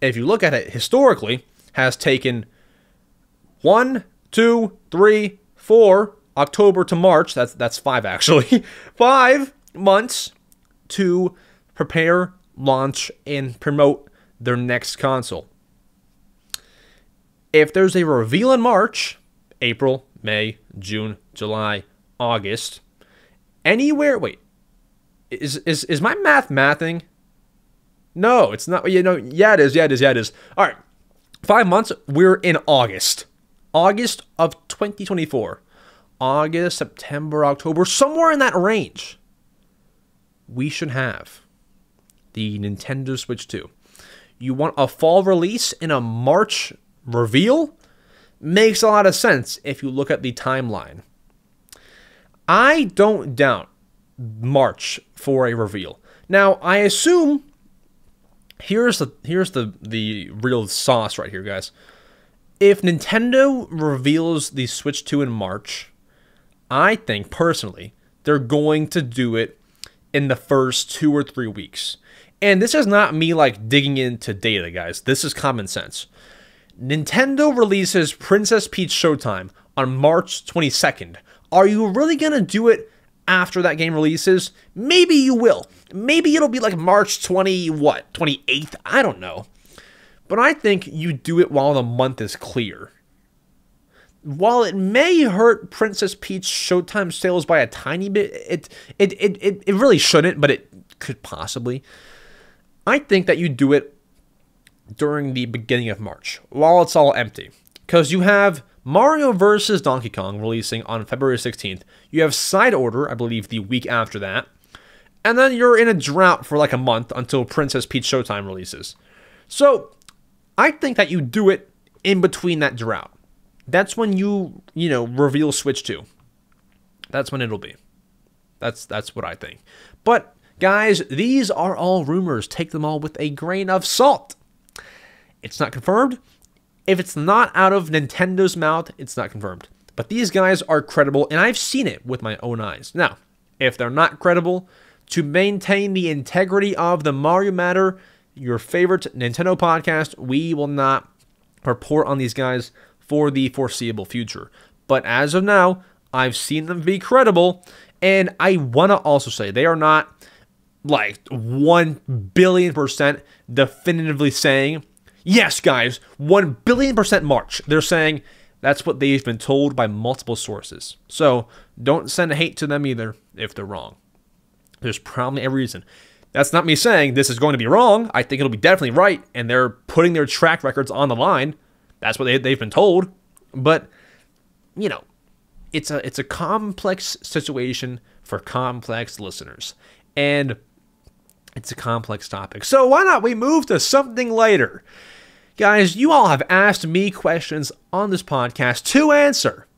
Speaker 1: if you look at it historically, has taken one, two, three, four, October to March. That's that's five actually. five months to prepare, launch, and promote their next console. If there's a reveal in March, April, May, June, July, August, anywhere. Wait, is is is my math mathing? No, it's not. You know, yeah, it is. Yeah, it is. Yeah, it is. All right. Five months. We're in August. August of 2024. August, September, October, somewhere in that range. We should have the Nintendo Switch 2. You want a fall release in a March reveal? Makes a lot of sense if you look at the timeline. I don't doubt March for a reveal. Now, I assume here's the here's the the real sauce right here, guys. If Nintendo reveals the Switch 2 in March, I think personally they're going to do it in the first 2 or 3 weeks. And this is not me like digging into data, guys. This is common sense. Nintendo releases Princess Peach Showtime on March 22nd. Are you really going to do it after that game releases? Maybe you will. Maybe it'll be like March 20 what? 28th? I don't know. But I think you do it while the month is clear. While it may hurt Princess Peach Showtime sales by a tiny bit, it it, it, it, it really shouldn't, but it could possibly. I think that you do it during the beginning of March while it's all empty. Because you have Mario vs. Donkey Kong releasing on February 16th. You have Side Order, I believe, the week after that. And then you're in a drought for like a month until Princess Peach Showtime releases. So I think that you do it in between that drought. That's when you, you know, reveal Switch 2. That's when it'll be. That's that's what I think. But guys, these are all rumors. Take them all with a grain of salt. It's not confirmed. If it's not out of Nintendo's mouth, it's not confirmed. But these guys are credible, and I've seen it with my own eyes. Now, if they're not credible, to maintain the integrity of the Mario Matter, your favorite Nintendo podcast, we will not report on these guys for the foreseeable future. But as of now, I've seen them be credible, and I want to also say they are not like 1 billion percent definitively saying, yes, guys, 1 billion percent March. They're saying that's what they've been told by multiple sources. So don't send hate to them either if they're wrong. There's probably a reason. That's not me saying this is going to be wrong. I think it'll be definitely right, and they're putting their track records on the line. That's what they, they've been told. But, you know, it's a it's a complex situation for complex listeners. And it's a complex topic. So why not we move to something later? Guys, you all have asked me questions on this podcast to answer,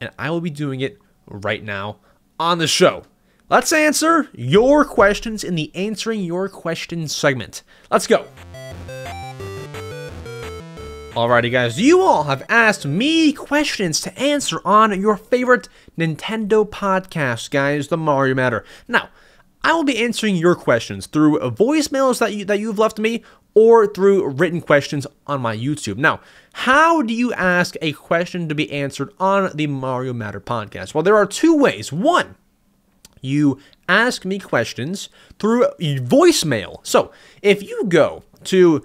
Speaker 1: and I will be doing it right now on the show. Let's answer your questions in the Answering Your Questions segment. Let's go. Alrighty, guys, you all have asked me questions to answer on your favorite Nintendo podcast, guys, the Mario Matter. Now, I will be answering your questions through voicemails that you that you've left me or through written questions on my YouTube. Now, how do you ask a question to be answered on the Mario Matter podcast? Well, there are two ways. One, you ask me questions through voicemail. So, if you go to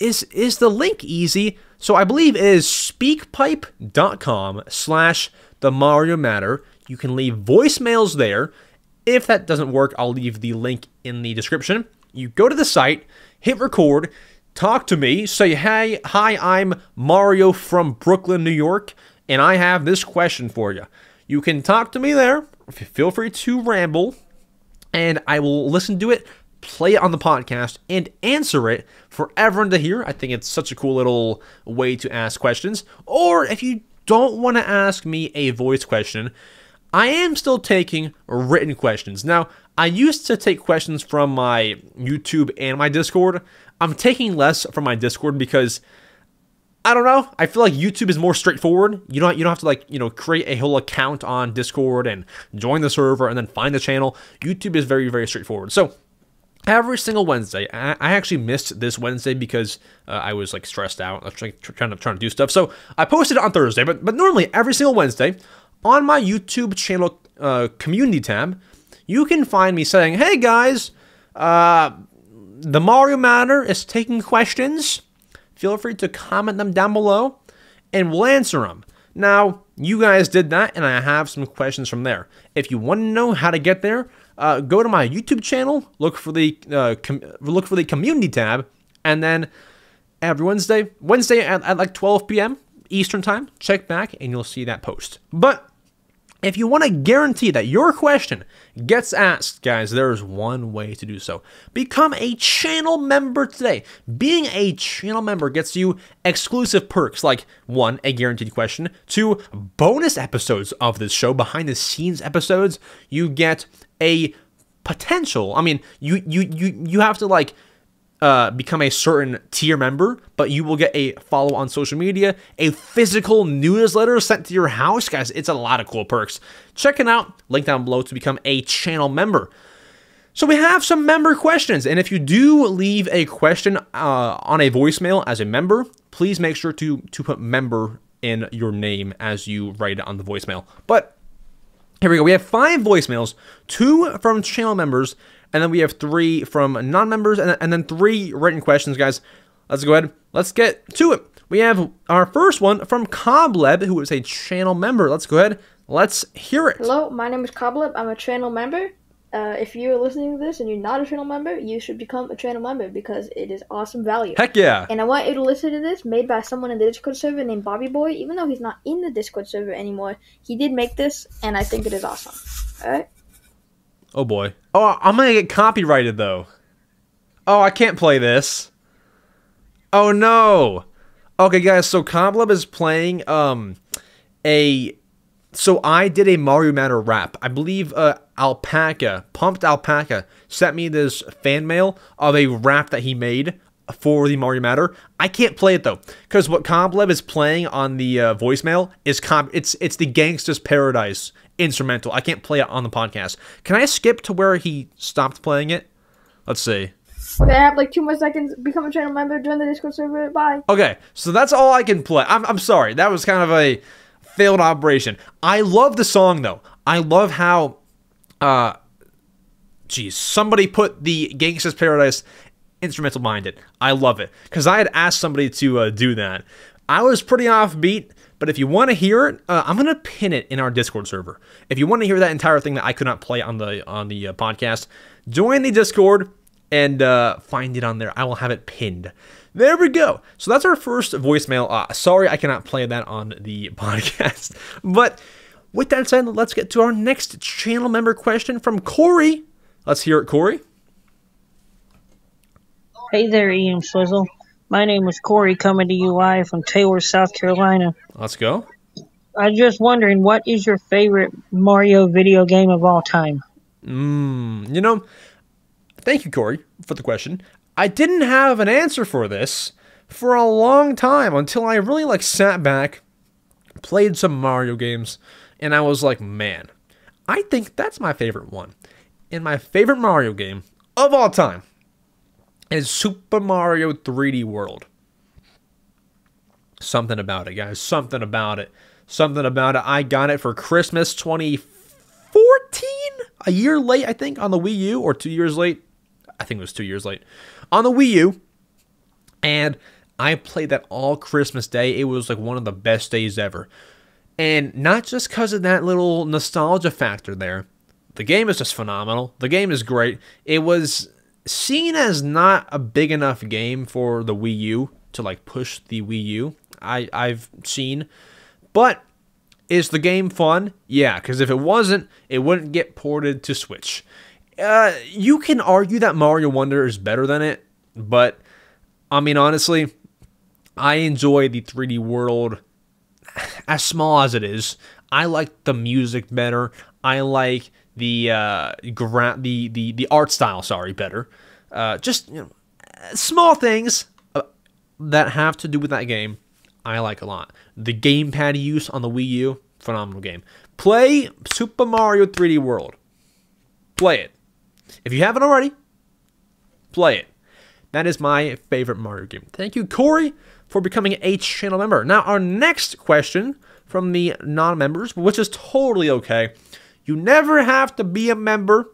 Speaker 1: is is the link easy? So I believe it is speakpipe.com slash the Mario Matter. You can leave voicemails there. If that doesn't work, I'll leave the link in the description. You go to the site, hit record, talk to me, say, hey, hi, I'm Mario from Brooklyn, New York, and I have this question for you. You can talk to me there. Feel free to ramble, and I will listen to it play it on the podcast, and answer it for everyone to hear. I think it's such a cool little way to ask questions. Or if you don't want to ask me a voice question, I am still taking written questions. Now, I used to take questions from my YouTube and my Discord. I'm taking less from my Discord because I don't know. I feel like YouTube is more straightforward. You don't you don't have to like, you know, create a whole account on Discord and join the server and then find the channel. YouTube is very very straightforward. So, every single Wednesday. I, actually missed this Wednesday because uh, I was like stressed out, I was trying, trying to trying to do stuff. So I posted it on Thursday, but but normally every single Wednesday on my YouTube channel uh, community tab, you can find me saying, "Hey guys, uh, the Mario Matter is taking questions. Feel free to comment them down below, and we'll answer them." Now, you guys did that, and I have some questions from there. If you want to know how to get there, uh, go to my YouTube channel, look for the uh, look for the community tab, and then every Wednesday, Wednesday at, at like 12 p.m. Eastern time, check back and you'll see that post. But if you want to guarantee that your question gets asked, guys, there's one way to do so. Become a channel member today. Being a channel member gets you exclusive perks like one, a guaranteed question, two, bonus episodes of this show, behind the scenes episodes. You get a potential. I mean, you you you you have to like uh, become a certain tier member, but you will get a follow on social media, a physical newsletter sent to your house. Guys, it's a lot of cool perks. Check it out. Link down below to become a channel member. So we have some member questions, and if you do leave a question uh, on a voicemail as a member, please make sure to to put member in your name as you write it on the voicemail. But here we go. We have five voicemails, two from channel members, and then we have three from non-members, and, and then three written questions, guys. Let's go ahead. Let's get to it. We have our first one from Cobleb, who is a channel member. Let's go ahead. Let's hear it.
Speaker 3: Hello, my name is Cobleb. I'm a channel member. Uh, if you're listening to this and you're not a channel member, you should become a channel member because it is awesome value.
Speaker 1: Heck yeah.
Speaker 3: And I want you to listen to this, made by someone in the Discord server named Bobby Boy. Even though he's not in the Discord server anymore, he did make this, and I think it is awesome. All right.
Speaker 1: Oh boy. Oh, I'm gonna get copyrighted though. Oh, I can't play this. Oh no. Okay, guys. So Cobleb is playing um a. So I did a Mario Matter rap. I believe uh, Alpaca, Pumped Alpaca, sent me this fan mail of a rap that he made for the Mario Matter. I can't play it though, because what Cobleb is playing on the uh, voicemail is comp- it's it's the Gangsta's Paradise instrumental. I can't play it on the podcast. Can I skip to where he stopped playing it? Let's see.
Speaker 3: Okay, I have like two more seconds. Become a channel member. Join the Discord server. Bye.
Speaker 1: Okay, so that's all I can play. I'm, I'm sorry. That was kind of a failed operation. I love the song though. I love how, uh, geez, somebody put the Gangsta's Paradise instrumental behind it. I love it because I had asked somebody to uh, do that. I was pretty offbeat, but if you want to hear it, uh, I'm gonna pin it in our Discord server. If you want to hear that entire thing that I could not play on the on the uh, podcast, join the Discord and uh, find it on there. I will have it pinned. There we go. So that's our first voicemail. Uh, sorry, I cannot play that on the podcast. But with that said, let's get to our next channel member question from Corey. Let's hear it, Corey.
Speaker 4: Hey there, EmSwizzle. My name is Corey, coming to you live from Taylor, South Carolina.
Speaker 1: Let's go.
Speaker 4: I'm just wondering, what is your favorite Mario video game of all time?
Speaker 1: Mm, you know, thank you, Corey, for the question. I didn't have an answer for this for a long time until I really like sat back, played some Mario games, and I was like, man, I think that's my favorite one. And my favorite Mario game of all time is Super Mario 3D World. Something about it, guys. Something about it. Something about it. I got it for Christmas 2014, a year late, I think, on the Wii U, or two years late. I think it was two years late on the Wii U. And I played that all Christmas Day. It was like one of the best days ever. And not just because of that little nostalgia factor there. The game is just phenomenal. The game is great. It was seen as not a big enough game for the Wii U to like push the Wii U. I I've seen, but is the game fun? Yeah, because if it wasn't, it wouldn't get ported to Switch. Uh, you can argue that Mario Wonder is better than it, but I mean honestly, I enjoy the 3D world as small as it is. I like the music better. I like the uh, gra- the the the art style. Sorry, better. Uh, just you know, small things uh, that have to do with that game. I like a lot. The gamepad use on the Wii U, phenomenal game. Play Super Mario 3D World. Play it. If you haven't already, play it. That is my favorite Mario game. Thank you, Corey, for becoming a channel member. Now, our next question from the non members, which is totally okay. You never have to be a member,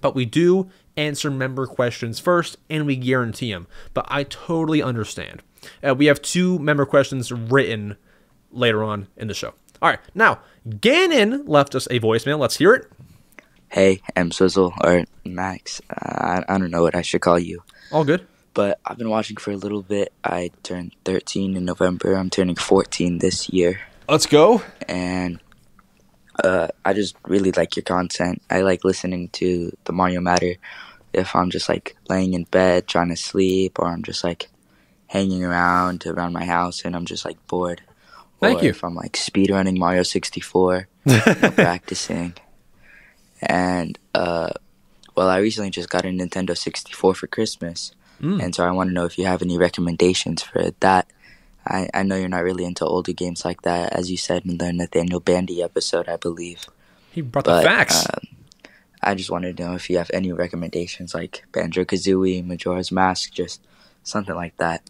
Speaker 1: but we do answer member questions first and we guarantee them. But I totally understand. Uh, we have two member questions written later on in the show. All right, now Gannon left us a voicemail. Let's hear it.
Speaker 5: Hey, EmSwizzle or Max. Uh, I, I don't know what I should call you,
Speaker 1: All good.
Speaker 5: but I've been watching for a little bit. I turned 13 in November. I'm turning 14 this year,
Speaker 1: Let's go.
Speaker 5: and uh, I just really like your content. I like listening to the Mario Matter if I'm just like laying in bed trying to sleep, or I'm just like hanging around around my house and I'm just like bored.
Speaker 1: Thank
Speaker 5: or
Speaker 1: you.
Speaker 5: If I'm like speedrunning Mario 64. practicing. And uh, well, I recently just got a Nintendo 64 for Christmas,
Speaker 1: Mm.
Speaker 5: and so I want to know if you have any recommendations for that. I, I know you're not really into older games like that, as you said in the Nathaniel Bandy episode, I believe.
Speaker 1: He brought
Speaker 5: But
Speaker 1: the facts.
Speaker 5: um, I just wanted to know if you have any recommendations, like Banjo Kazooie, Majora's Mask, just something like that.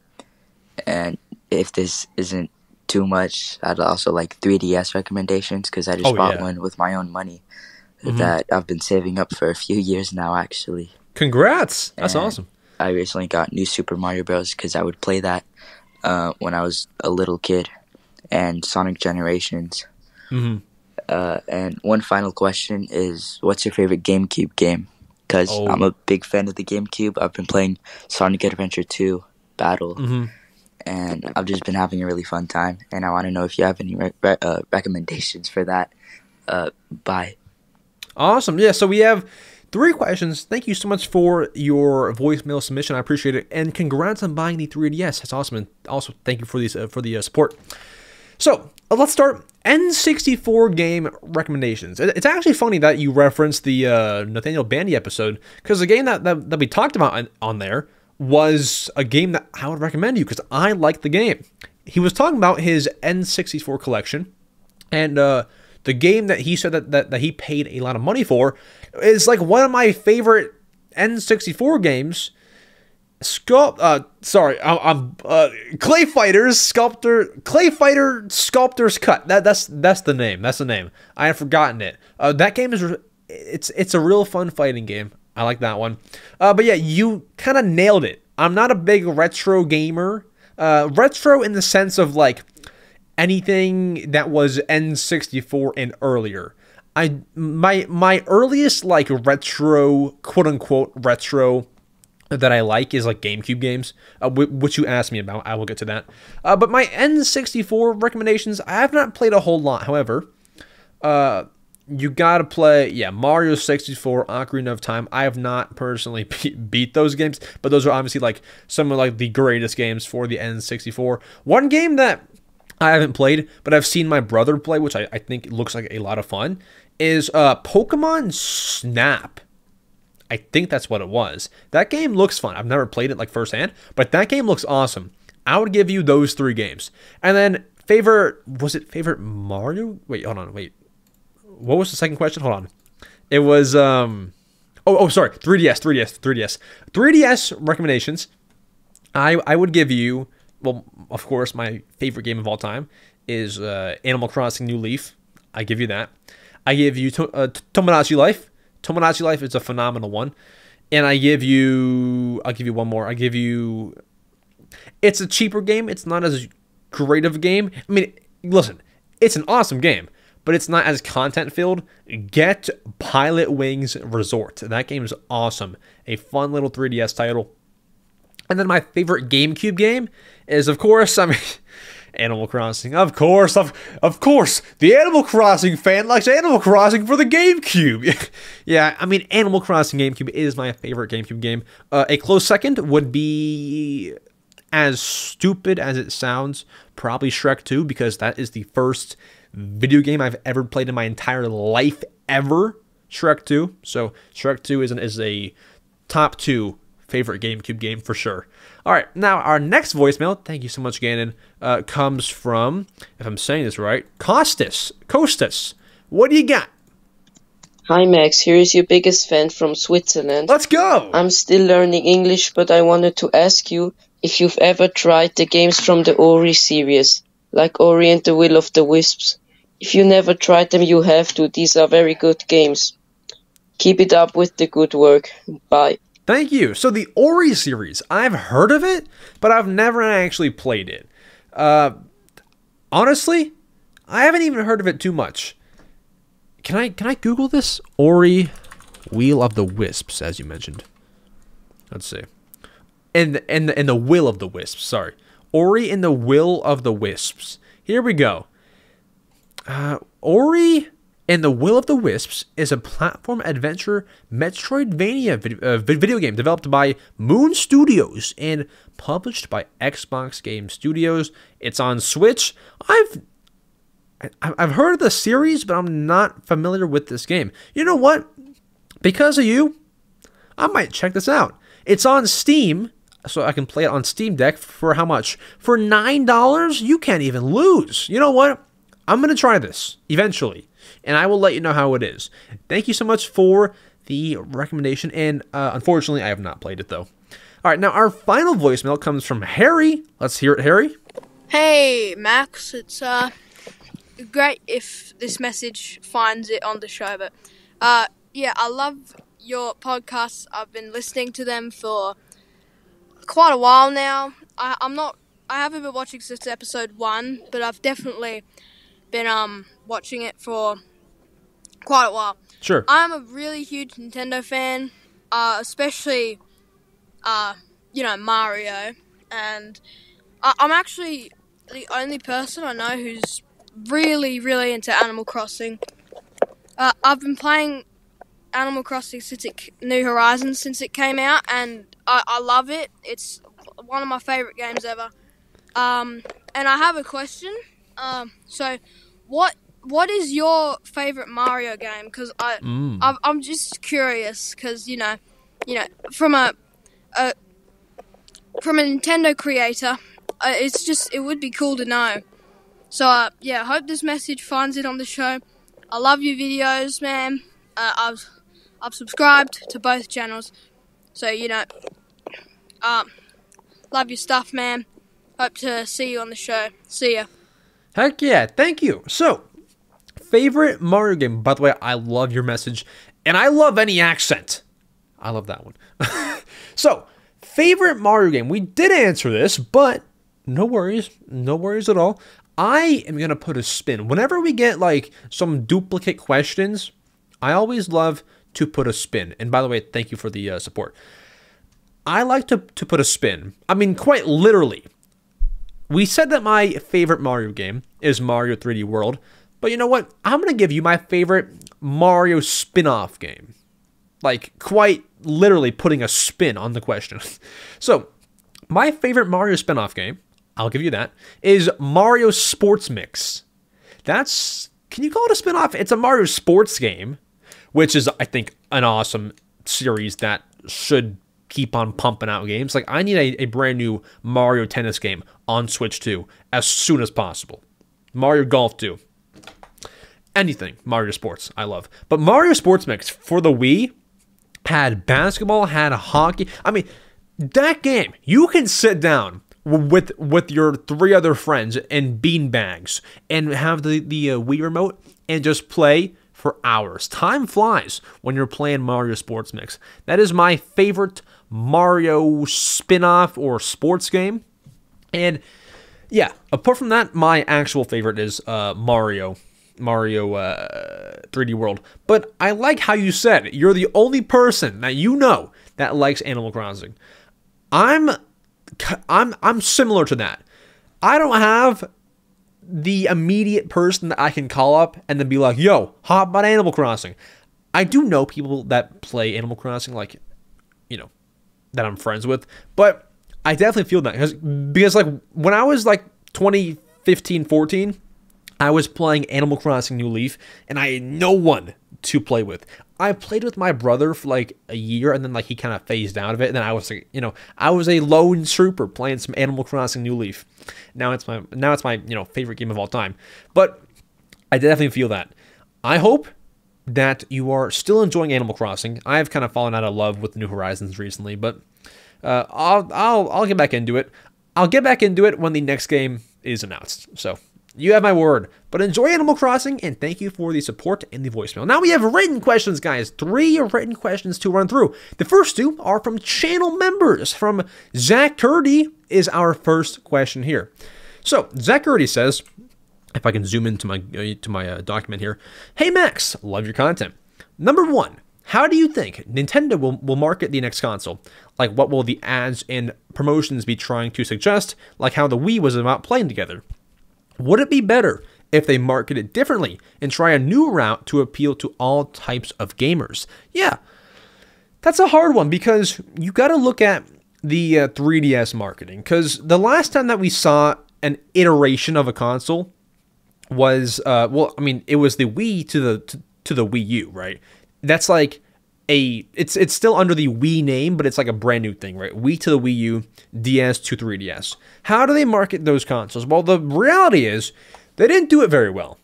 Speaker 5: And if this isn't too much, I'd also like 3DS recommendations because I just
Speaker 1: Oh,
Speaker 5: bought
Speaker 1: yeah.
Speaker 5: one with my own money
Speaker 1: Mhm.
Speaker 5: that I've been saving up for a few years now. Actually,
Speaker 1: Congrats. That's
Speaker 5: and-
Speaker 1: awesome.
Speaker 5: I recently got New Super Mario Bros. because I would play that uh, when I was a little kid, and Sonic Generations.
Speaker 1: hmm
Speaker 5: Uh, and one final question is, what's your favorite GameCube game? Because
Speaker 1: Oh.
Speaker 5: I'm a big fan of the GameCube. I've been playing Sonic Adventure 2 Battle,
Speaker 1: hmm
Speaker 5: and I've just been having a really fun time. And I want to know if you have any re- re- uh, recommendations for that. Uh, bye.
Speaker 1: Awesome. Yeah, so we have three questions. Thank you so much for your voicemail submission. I appreciate it. And congrats on buying the 3DS. That's awesome. And also, thank you for these uh, for the uh, support. So uh, let's start N64 game recommendations. It's actually funny that you referenced the uh, Nathaniel Bandy episode because the game that, that, that we talked about on, on there was a game that I would recommend you because I like the game. He was talking about his N64 collection and uh, the game that he said that, that, that he paid a lot of money for is like one of my favorite N64 games. Sculpt, uh, sorry, I'm, I'm uh, Clay Fighters Sculptor, Clay Fighter Sculptor's Cut. That that's that's the name. That's the name. I have forgotten it. Uh, that game is it's it's a real fun fighting game. I like that one. Uh, but yeah, you kind of nailed it. I'm not a big retro gamer. Uh, retro in the sense of like anything that was N64 and earlier. I my my earliest like retro quote unquote retro that I like is like GameCube games, uh, wh- which you asked me about. I will get to that. Uh, but my N64 recommendations, I have not played a whole lot. However, uh, you gotta play, yeah, Mario 64, Ocarina of Time. I have not personally be- beat those games, but those are obviously like some of like the greatest games for the N64. One game that I haven't played, but I've seen my brother play, which I, I think looks like a lot of fun, is uh, Pokemon Snap. I think that's what it was. That game looks fun. I've never played it like firsthand, but that game looks awesome. I would give you those three games. And then favorite was it favorite Mario? Wait, hold on, wait. What was the second question? Hold on. It was um Oh, oh sorry. 3DS, 3DS, 3DS. 3DS recommendations. I I would give you well, of course, my favorite game of all time is uh, Animal Crossing New Leaf. I give you that. I give you to- uh, Tomodachi Life. Tomodachi Life is a phenomenal one, and I give you. I'll give you one more. I give you. It's a cheaper game. It's not as great of a game. I mean, listen, it's an awesome game, but it's not as content filled. Get Pilotwings Resort. That game is awesome. A fun little 3DS title. And then my favorite GameCube game is, of course, I mean, Animal Crossing. Of course, of of course, the Animal Crossing fan likes Animal Crossing for the GameCube. yeah, I mean, Animal Crossing GameCube is my favorite GameCube game. Uh, a close second would be, as stupid as it sounds, probably Shrek 2 because that is the first video game I've ever played in my entire life ever. Shrek 2. So Shrek 2 is an, is a top two favorite GameCube game for sure. All right, now our next voicemail, thank you so much, Gannon, uh, comes from, if I'm saying this right, Costas. Costas, what do you got?
Speaker 6: Hi Max, here is your biggest fan from Switzerland.
Speaker 1: Let's go.
Speaker 6: I'm still learning English, but I wanted to ask you if you've ever tried the games from the Ori series, like Ori and the Will of the Wisps. If you never tried them, you have to. These are very good games. Keep it up with the good work. Bye.
Speaker 1: Thank you. So the Ori series, I've heard of it, but I've never actually played it. Uh, honestly, I haven't even heard of it too much. Can I can I Google this? Ori Wheel of the Wisps, as you mentioned. Let's see. And and and the Will of the Wisps, sorry. Ori and the Will of the Wisps. Here we go. Uh, Ori and the Will of the Wisps is a platform adventure Metroidvania vid- uh, video game developed by Moon Studios and published by Xbox Game Studios. It's on Switch. I've I've heard of the series, but I'm not familiar with this game. You know what? Because of you, I might check this out. It's on Steam, so I can play it on Steam Deck for how much? For $9? You can't even lose. You know what? I'm going to try this eventually, and I will let you know how it is. Thank you so much for the recommendation, and uh, unfortunately, I have not played it though. All right, now our final voicemail comes from Harry. Let's hear it, Harry.
Speaker 7: Hey, Max. It's uh great if this message finds it on the show, but uh yeah, I love your podcasts. I've been listening to them for quite a while now. I, I'm not. I haven't been watching since episode one, but I've definitely been um watching it for quite a while.
Speaker 1: Sure.
Speaker 7: I'm a really huge Nintendo fan, uh, especially, uh, you know, Mario. And I- I'm actually the only person I know who's really, really into Animal Crossing. Uh, I've been playing Animal Crossing since it, New Horizons since it came out, and I, I love it. It's one of my favorite games ever. Um, and I have a question. Um, so, what what is your favorite Mario game? Because I
Speaker 1: Mm.
Speaker 7: I'm, I'm just curious because you know, you know, from a, a from a Nintendo creator, uh, it's just it would be cool to know. So uh, yeah, I hope this message finds it on the show. I love your videos, man. Uh, I've I've subscribed to both channels, so you know, um, love your stuff, man. Hope to see you on the show. See ya.
Speaker 1: Heck yeah, thank you. So, favorite Mario game. By the way, I love your message, and I love any accent. I love that one. so, favorite Mario game. We did answer this, but no worries, no worries at all. I am gonna put a spin. Whenever we get like some duplicate questions, I always love to put a spin. And by the way, thank you for the uh, support. I like to, to put a spin. I mean, quite literally we said that my favorite Mario game is Mario 3D World, but you know what? I'm going to give you my favorite Mario spin off game. Like, quite literally putting a spin on the question. so, my favorite Mario spin off game, I'll give you that, is Mario Sports Mix. That's, can you call it a spin off? It's a Mario sports game, which is, I think, an awesome series that should keep on pumping out games. Like I need a, a brand new Mario Tennis game on Switch 2 as soon as possible. Mario Golf 2. Anything Mario Sports, I love. But Mario Sports Mix for the Wii had basketball, had hockey. I mean, that game, you can sit down with with your three other friends and bean bags and have the the uh, Wii remote and just play for hours. Time flies when you're playing Mario Sports Mix. That is my favorite Mario spin-off or sports game. And yeah, apart from that, my actual favorite is uh, Mario. Mario uh, 3D World. But I like how you said you're the only person that you know that likes Animal Crossing. I'm I'm I'm similar to that. I don't have the immediate person that I can call up and then be like, "Yo, hop about Animal Crossing." I do know people that play Animal Crossing, like, you know, that I'm friends with, but I definitely feel that because because like when I was like 2015, 14, I was playing Animal Crossing New Leaf, and I had no one to play with. I played with my brother for like a year, and then like he kind of phased out of it. And then I was like, you know, I was a lone trooper playing some Animal Crossing New Leaf. Now it's my now it's my you know favorite game of all time. But I definitely feel that. I hope that you are still enjoying Animal Crossing. I've kind of fallen out of love with New Horizons recently, but uh, I'll I'll I'll get back into it. I'll get back into it when the next game is announced. So you have my word. But enjoy Animal Crossing, and thank you for the support and the voicemail. Now we have written questions, guys. Three written questions to run through. The first two are from channel members. From Zach Curdy is our first question here. So Zach Curdy says, if I can zoom into my uh, to my uh, document here. Hey Max, love your content. Number one, how do you think Nintendo will, will market the next console? Like, what will the ads and promotions be trying to suggest? Like how the Wii was about playing together. Would it be better if they market it differently and try a new route to appeal to all types of gamers? Yeah, that's a hard one because you got to look at the uh, 3DS marketing. Because the last time that we saw an iteration of a console was, uh, well, I mean, it was the Wii to the to, to the Wii U, right? That's like a it's it's still under the Wii name, but it's like a brand new thing, right? Wii to the Wii U, DS to 3DS. How do they market those consoles? Well, the reality is they didn't do it very well.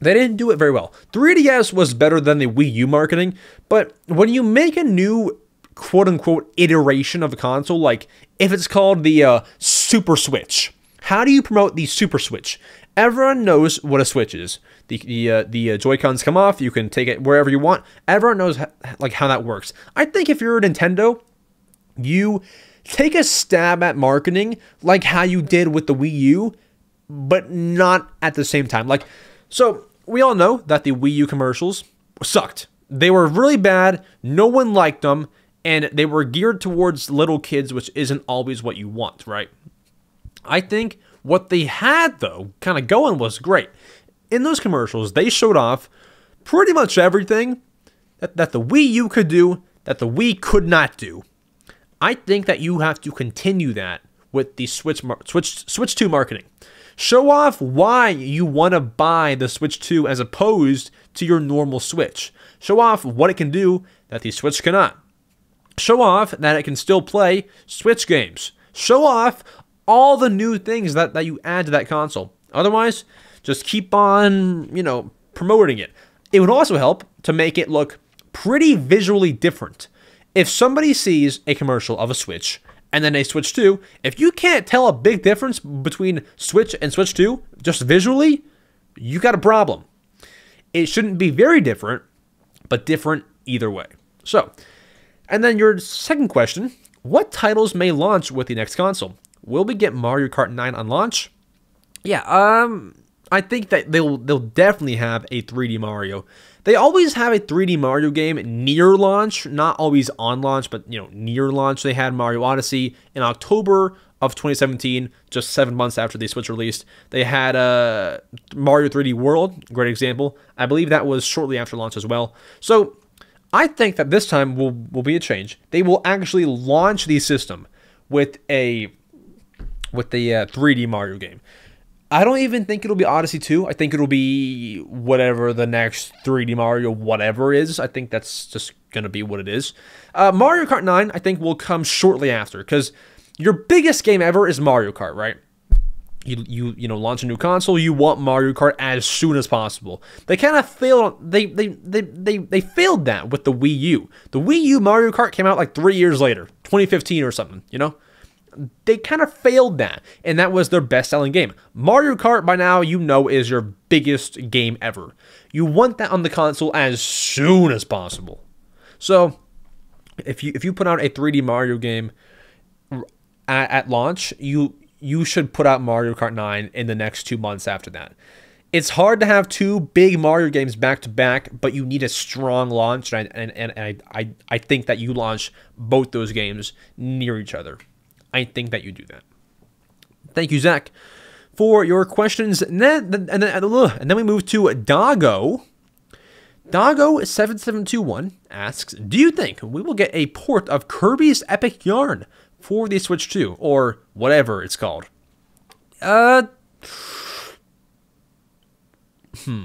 Speaker 1: They didn't do it very well. 3DS was better than the Wii U marketing, but when you make a new quote unquote iteration of a console, like if it's called the uh, Super Switch, how do you promote the Super Switch? Everyone knows what a Switch is. The the uh, the uh, Joy Cons come off. You can take it wherever you want. Everyone knows how, like how that works. I think if you're a Nintendo, you take a stab at marketing like how you did with the Wii U, but not at the same time. Like so, we all know that the Wii U commercials sucked. They were really bad. No one liked them, and they were geared towards little kids, which isn't always what you want, right? I think what they had, though, kind of going was great. In those commercials, they showed off pretty much everything that, that the Wii U could do that the Wii could not do. I think that you have to continue that with the Switch Switch Switch 2 marketing. Show off why you want to buy the Switch 2 as opposed to your normal Switch. Show off what it can do that the Switch cannot. Show off that it can still play Switch games. Show off all the new things that, that you add to that console. Otherwise, just keep on, you know, promoting it. It would also help to make it look pretty visually different. If somebody sees a commercial of a Switch and then a Switch 2, if you can't tell a big difference between Switch and Switch 2 just visually, you got a problem. It shouldn't be very different, but different either way. So, and then your second question what titles may launch with the next console? Will we get Mario Kart 9 on launch? Yeah, um, I think that they'll they'll definitely have a 3D Mario. They always have a 3D Mario game near launch, not always on launch, but you know near launch. They had Mario Odyssey in October of 2017, just seven months after the Switch released. They had uh, Mario 3D World, great example. I believe that was shortly after launch as well. So I think that this time will will be a change. They will actually launch the system with a with the uh, 3D Mario game. I don't even think it'll be Odyssey 2. I think it'll be whatever the next 3D Mario whatever is. I think that's just going to be what it is. Uh, Mario Kart 9, I think, will come shortly after because your biggest game ever is Mario Kart, right? You, you you know launch a new console you want Mario Kart as soon as possible they kind of failed they, they they they they failed that with the Wii U the Wii U Mario Kart came out like 3 years later 2015 or something you know they kind of failed that, and that was their best selling game. Mario Kart, by now, you know, is your biggest game ever. You want that on the console as soon as possible. So, if you if you put out a 3D Mario game at, at launch, you you should put out Mario Kart 9 in the next two months after that. It's hard to have two big Mario games back to back, but you need a strong launch, and I, and, and I, I, I think that you launch both those games near each other. I think that you do that. Thank you, Zach, for your questions. And then, and then, and then we move to Dago. Dago7721 asks Do you think we will get a port of Kirby's Epic Yarn for the Switch 2, or whatever it's called? Uh. Hmm.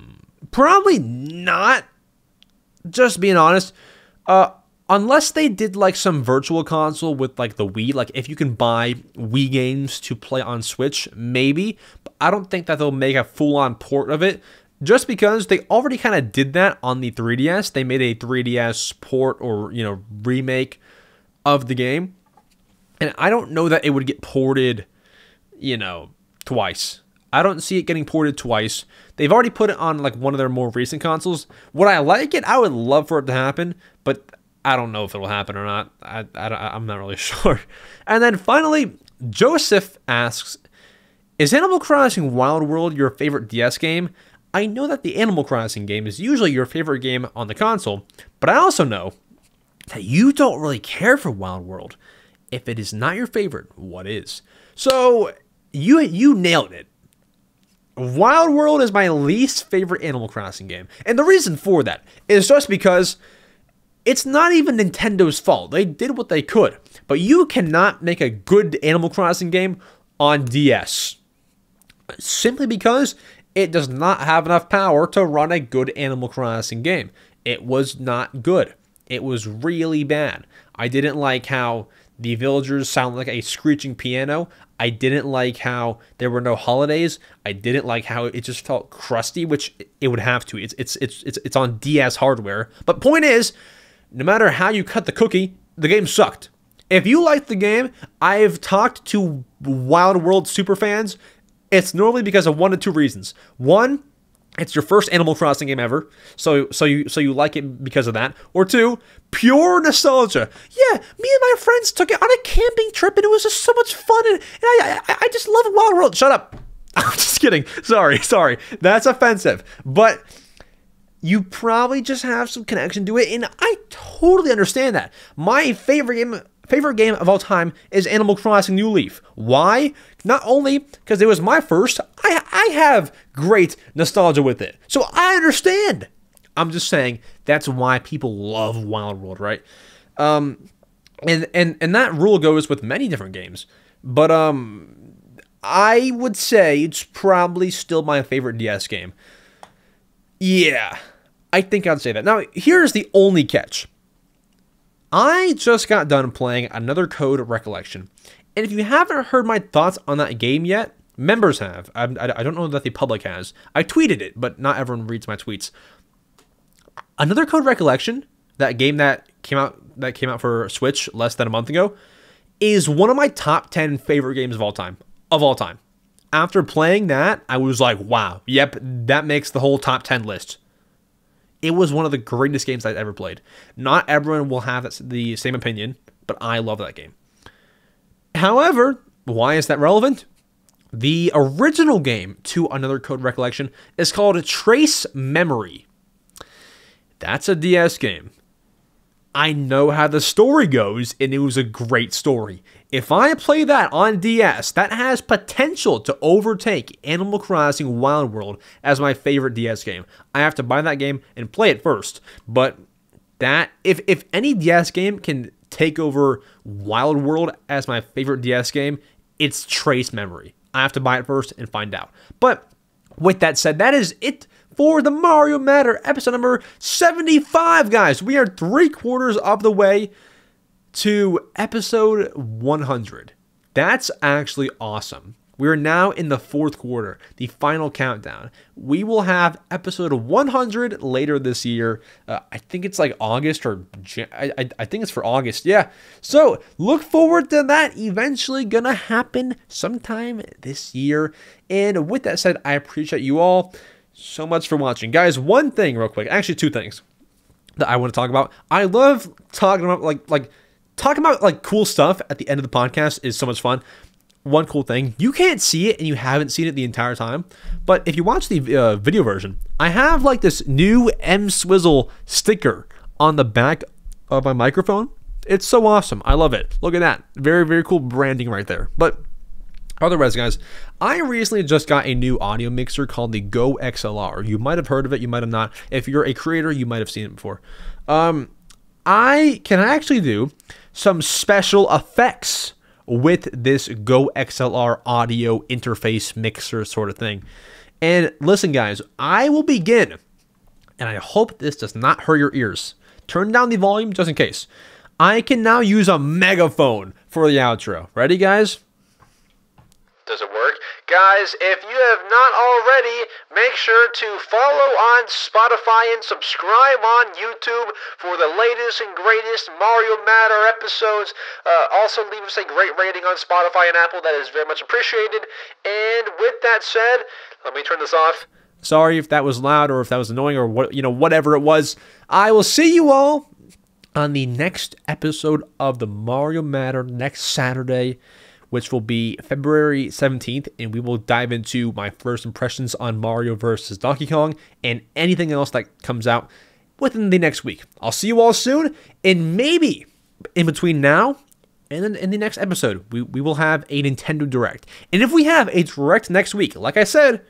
Speaker 1: Probably not. Just being honest. Uh, unless they did like some virtual console with like the Wii, like if you can buy Wii games to play on Switch, maybe. But I don't think that they'll make a full on port of it just because they already kind of did that on the 3DS. They made a 3DS port or, you know, remake of the game. And I don't know that it would get ported, you know, twice. I don't see it getting ported twice. They've already put it on like one of their more recent consoles. Would I like it? I would love for it to happen, but I don't know if it'll happen or not. I, I, I'm not really sure. And then finally, Joseph asks Is Animal Crossing Wild World your favorite DS game? I know that the Animal Crossing game is usually your favorite game on the console, but I also know that you don't really care for Wild World. If it is not your favorite, what is? So you you nailed it. Wild World is my least favorite Animal Crossing game. And the reason for that is just because it's not even Nintendo's fault. They did what they could. But you cannot make a good Animal Crossing game on DS. Simply because it does not have enough power to run a good Animal Crossing game. It was not good. It was really bad. I didn't like how the villagers sound like a screeching piano. I didn't like how there were no holidays. I didn't like how it just felt crusty, which it would have to. It's it's it's it's, it's on DS hardware. But point is, no matter how you cut the cookie, the game sucked. If you liked the game, I've talked to Wild World super fans. It's normally because of one of two reasons. One, it's your first Animal Crossing game ever, so so you so you like it because of that. Or two, pure nostalgia. Yeah, me and my friends took it on a camping trip, and it was just so much fun. And, and I, I I just love Wild World. Shut up. I'm just kidding. Sorry, sorry. That's offensive. But you probably just have some connection to it, and I totally understand that. My favorite game favorite game of all time is Animal Crossing New Leaf. Why? Not only because it was my first, I, I have great nostalgia with it. So I understand. I'm just saying that's why people love Wild World, right? Um, and and and that rule goes with many different games. But um, I would say it's probably still my favorite DS game. Yeah, I think I'd say that. Now, here's the only catch. I just got done playing another Code Recollection. And if you haven't heard my thoughts on that game yet, members have. I, I, don't know that the public has. I tweeted it, but not everyone reads my tweets. Another Code Recollection, that game that came out that came out for Switch less than a month ago, is one of my top 10 favorite games of all time. Of all time. After playing that, I was like, wow, yep, that makes the whole top 10 list. It was one of the greatest games I've ever played. Not everyone will have the same opinion, but I love that game. However, why is that relevant? The original game to Another Code Recollection is called Trace Memory. That's a DS game. I know how the story goes, and it was a great story. If I play that on DS, that has potential to overtake Animal Crossing Wild World as my favorite DS game. I have to buy that game and play it first. But that if if any DS game can take over Wild World as my favorite DS game, it's Trace Memory. I have to buy it first and find out. But with that said, that is it for the Mario Matter episode number 75, guys. We are three quarters of the way to episode 100. That's actually awesome. We are now in the fourth quarter, the final countdown. We will have episode 100 later this year. Uh, I think it's like August or I, I, I think it's for August. Yeah. So look forward to that eventually gonna happen sometime this year. And with that said, I appreciate you all so much for watching. Guys, one thing real quick, actually two things that I want to talk about. I love talking about like like talking about like cool stuff at the end of the podcast is so much fun. One cool thing you can't see it and you haven't seen it the entire time but if you watch the uh, video version i have like this new EmSwizzle sticker on the back of my microphone. It's so awesome. I love it. Look at that. Very very cool branding right there. But otherwise guys i recently just got a new audio mixer called the GoXLR you might have heard of it you might have not. If you're a creator you might have seen it before. Um i can actually do some special effects with this GoXLR audio interface mixer sort of thing. And listen, guys, I will begin, and I hope this does not hurt your ears. Turn down the volume just in case. I can now use a megaphone for the outro. Ready, guys? Does it work? Guys, if you have not already, make sure to follow on Spotify and subscribe on YouTube for the latest and greatest Mario Matter episodes. Uh, also, leave us a great rating on Spotify and Apple. That is very much appreciated. And with that said, let me turn this off. Sorry if that was loud or if that was annoying or what you know whatever it was. I will see you all on the next episode of the Mario Matter next Saturday which will be February 17th, and we will dive into my first impressions on Mario versus Donkey Kong and anything else that comes out within the next week. I'll see you all soon, and maybe in between now and then in the next episode, we, we will have a Nintendo Direct. And if we have a Direct next week, like I said,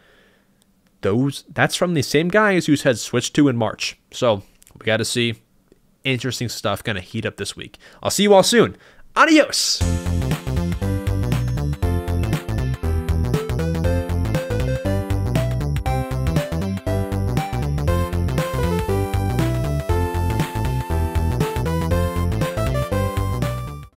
Speaker 1: those that's from the same guys who said Switch 2 in March. So we got to see interesting stuff going to heat up this week. I'll see you all soon. Adios.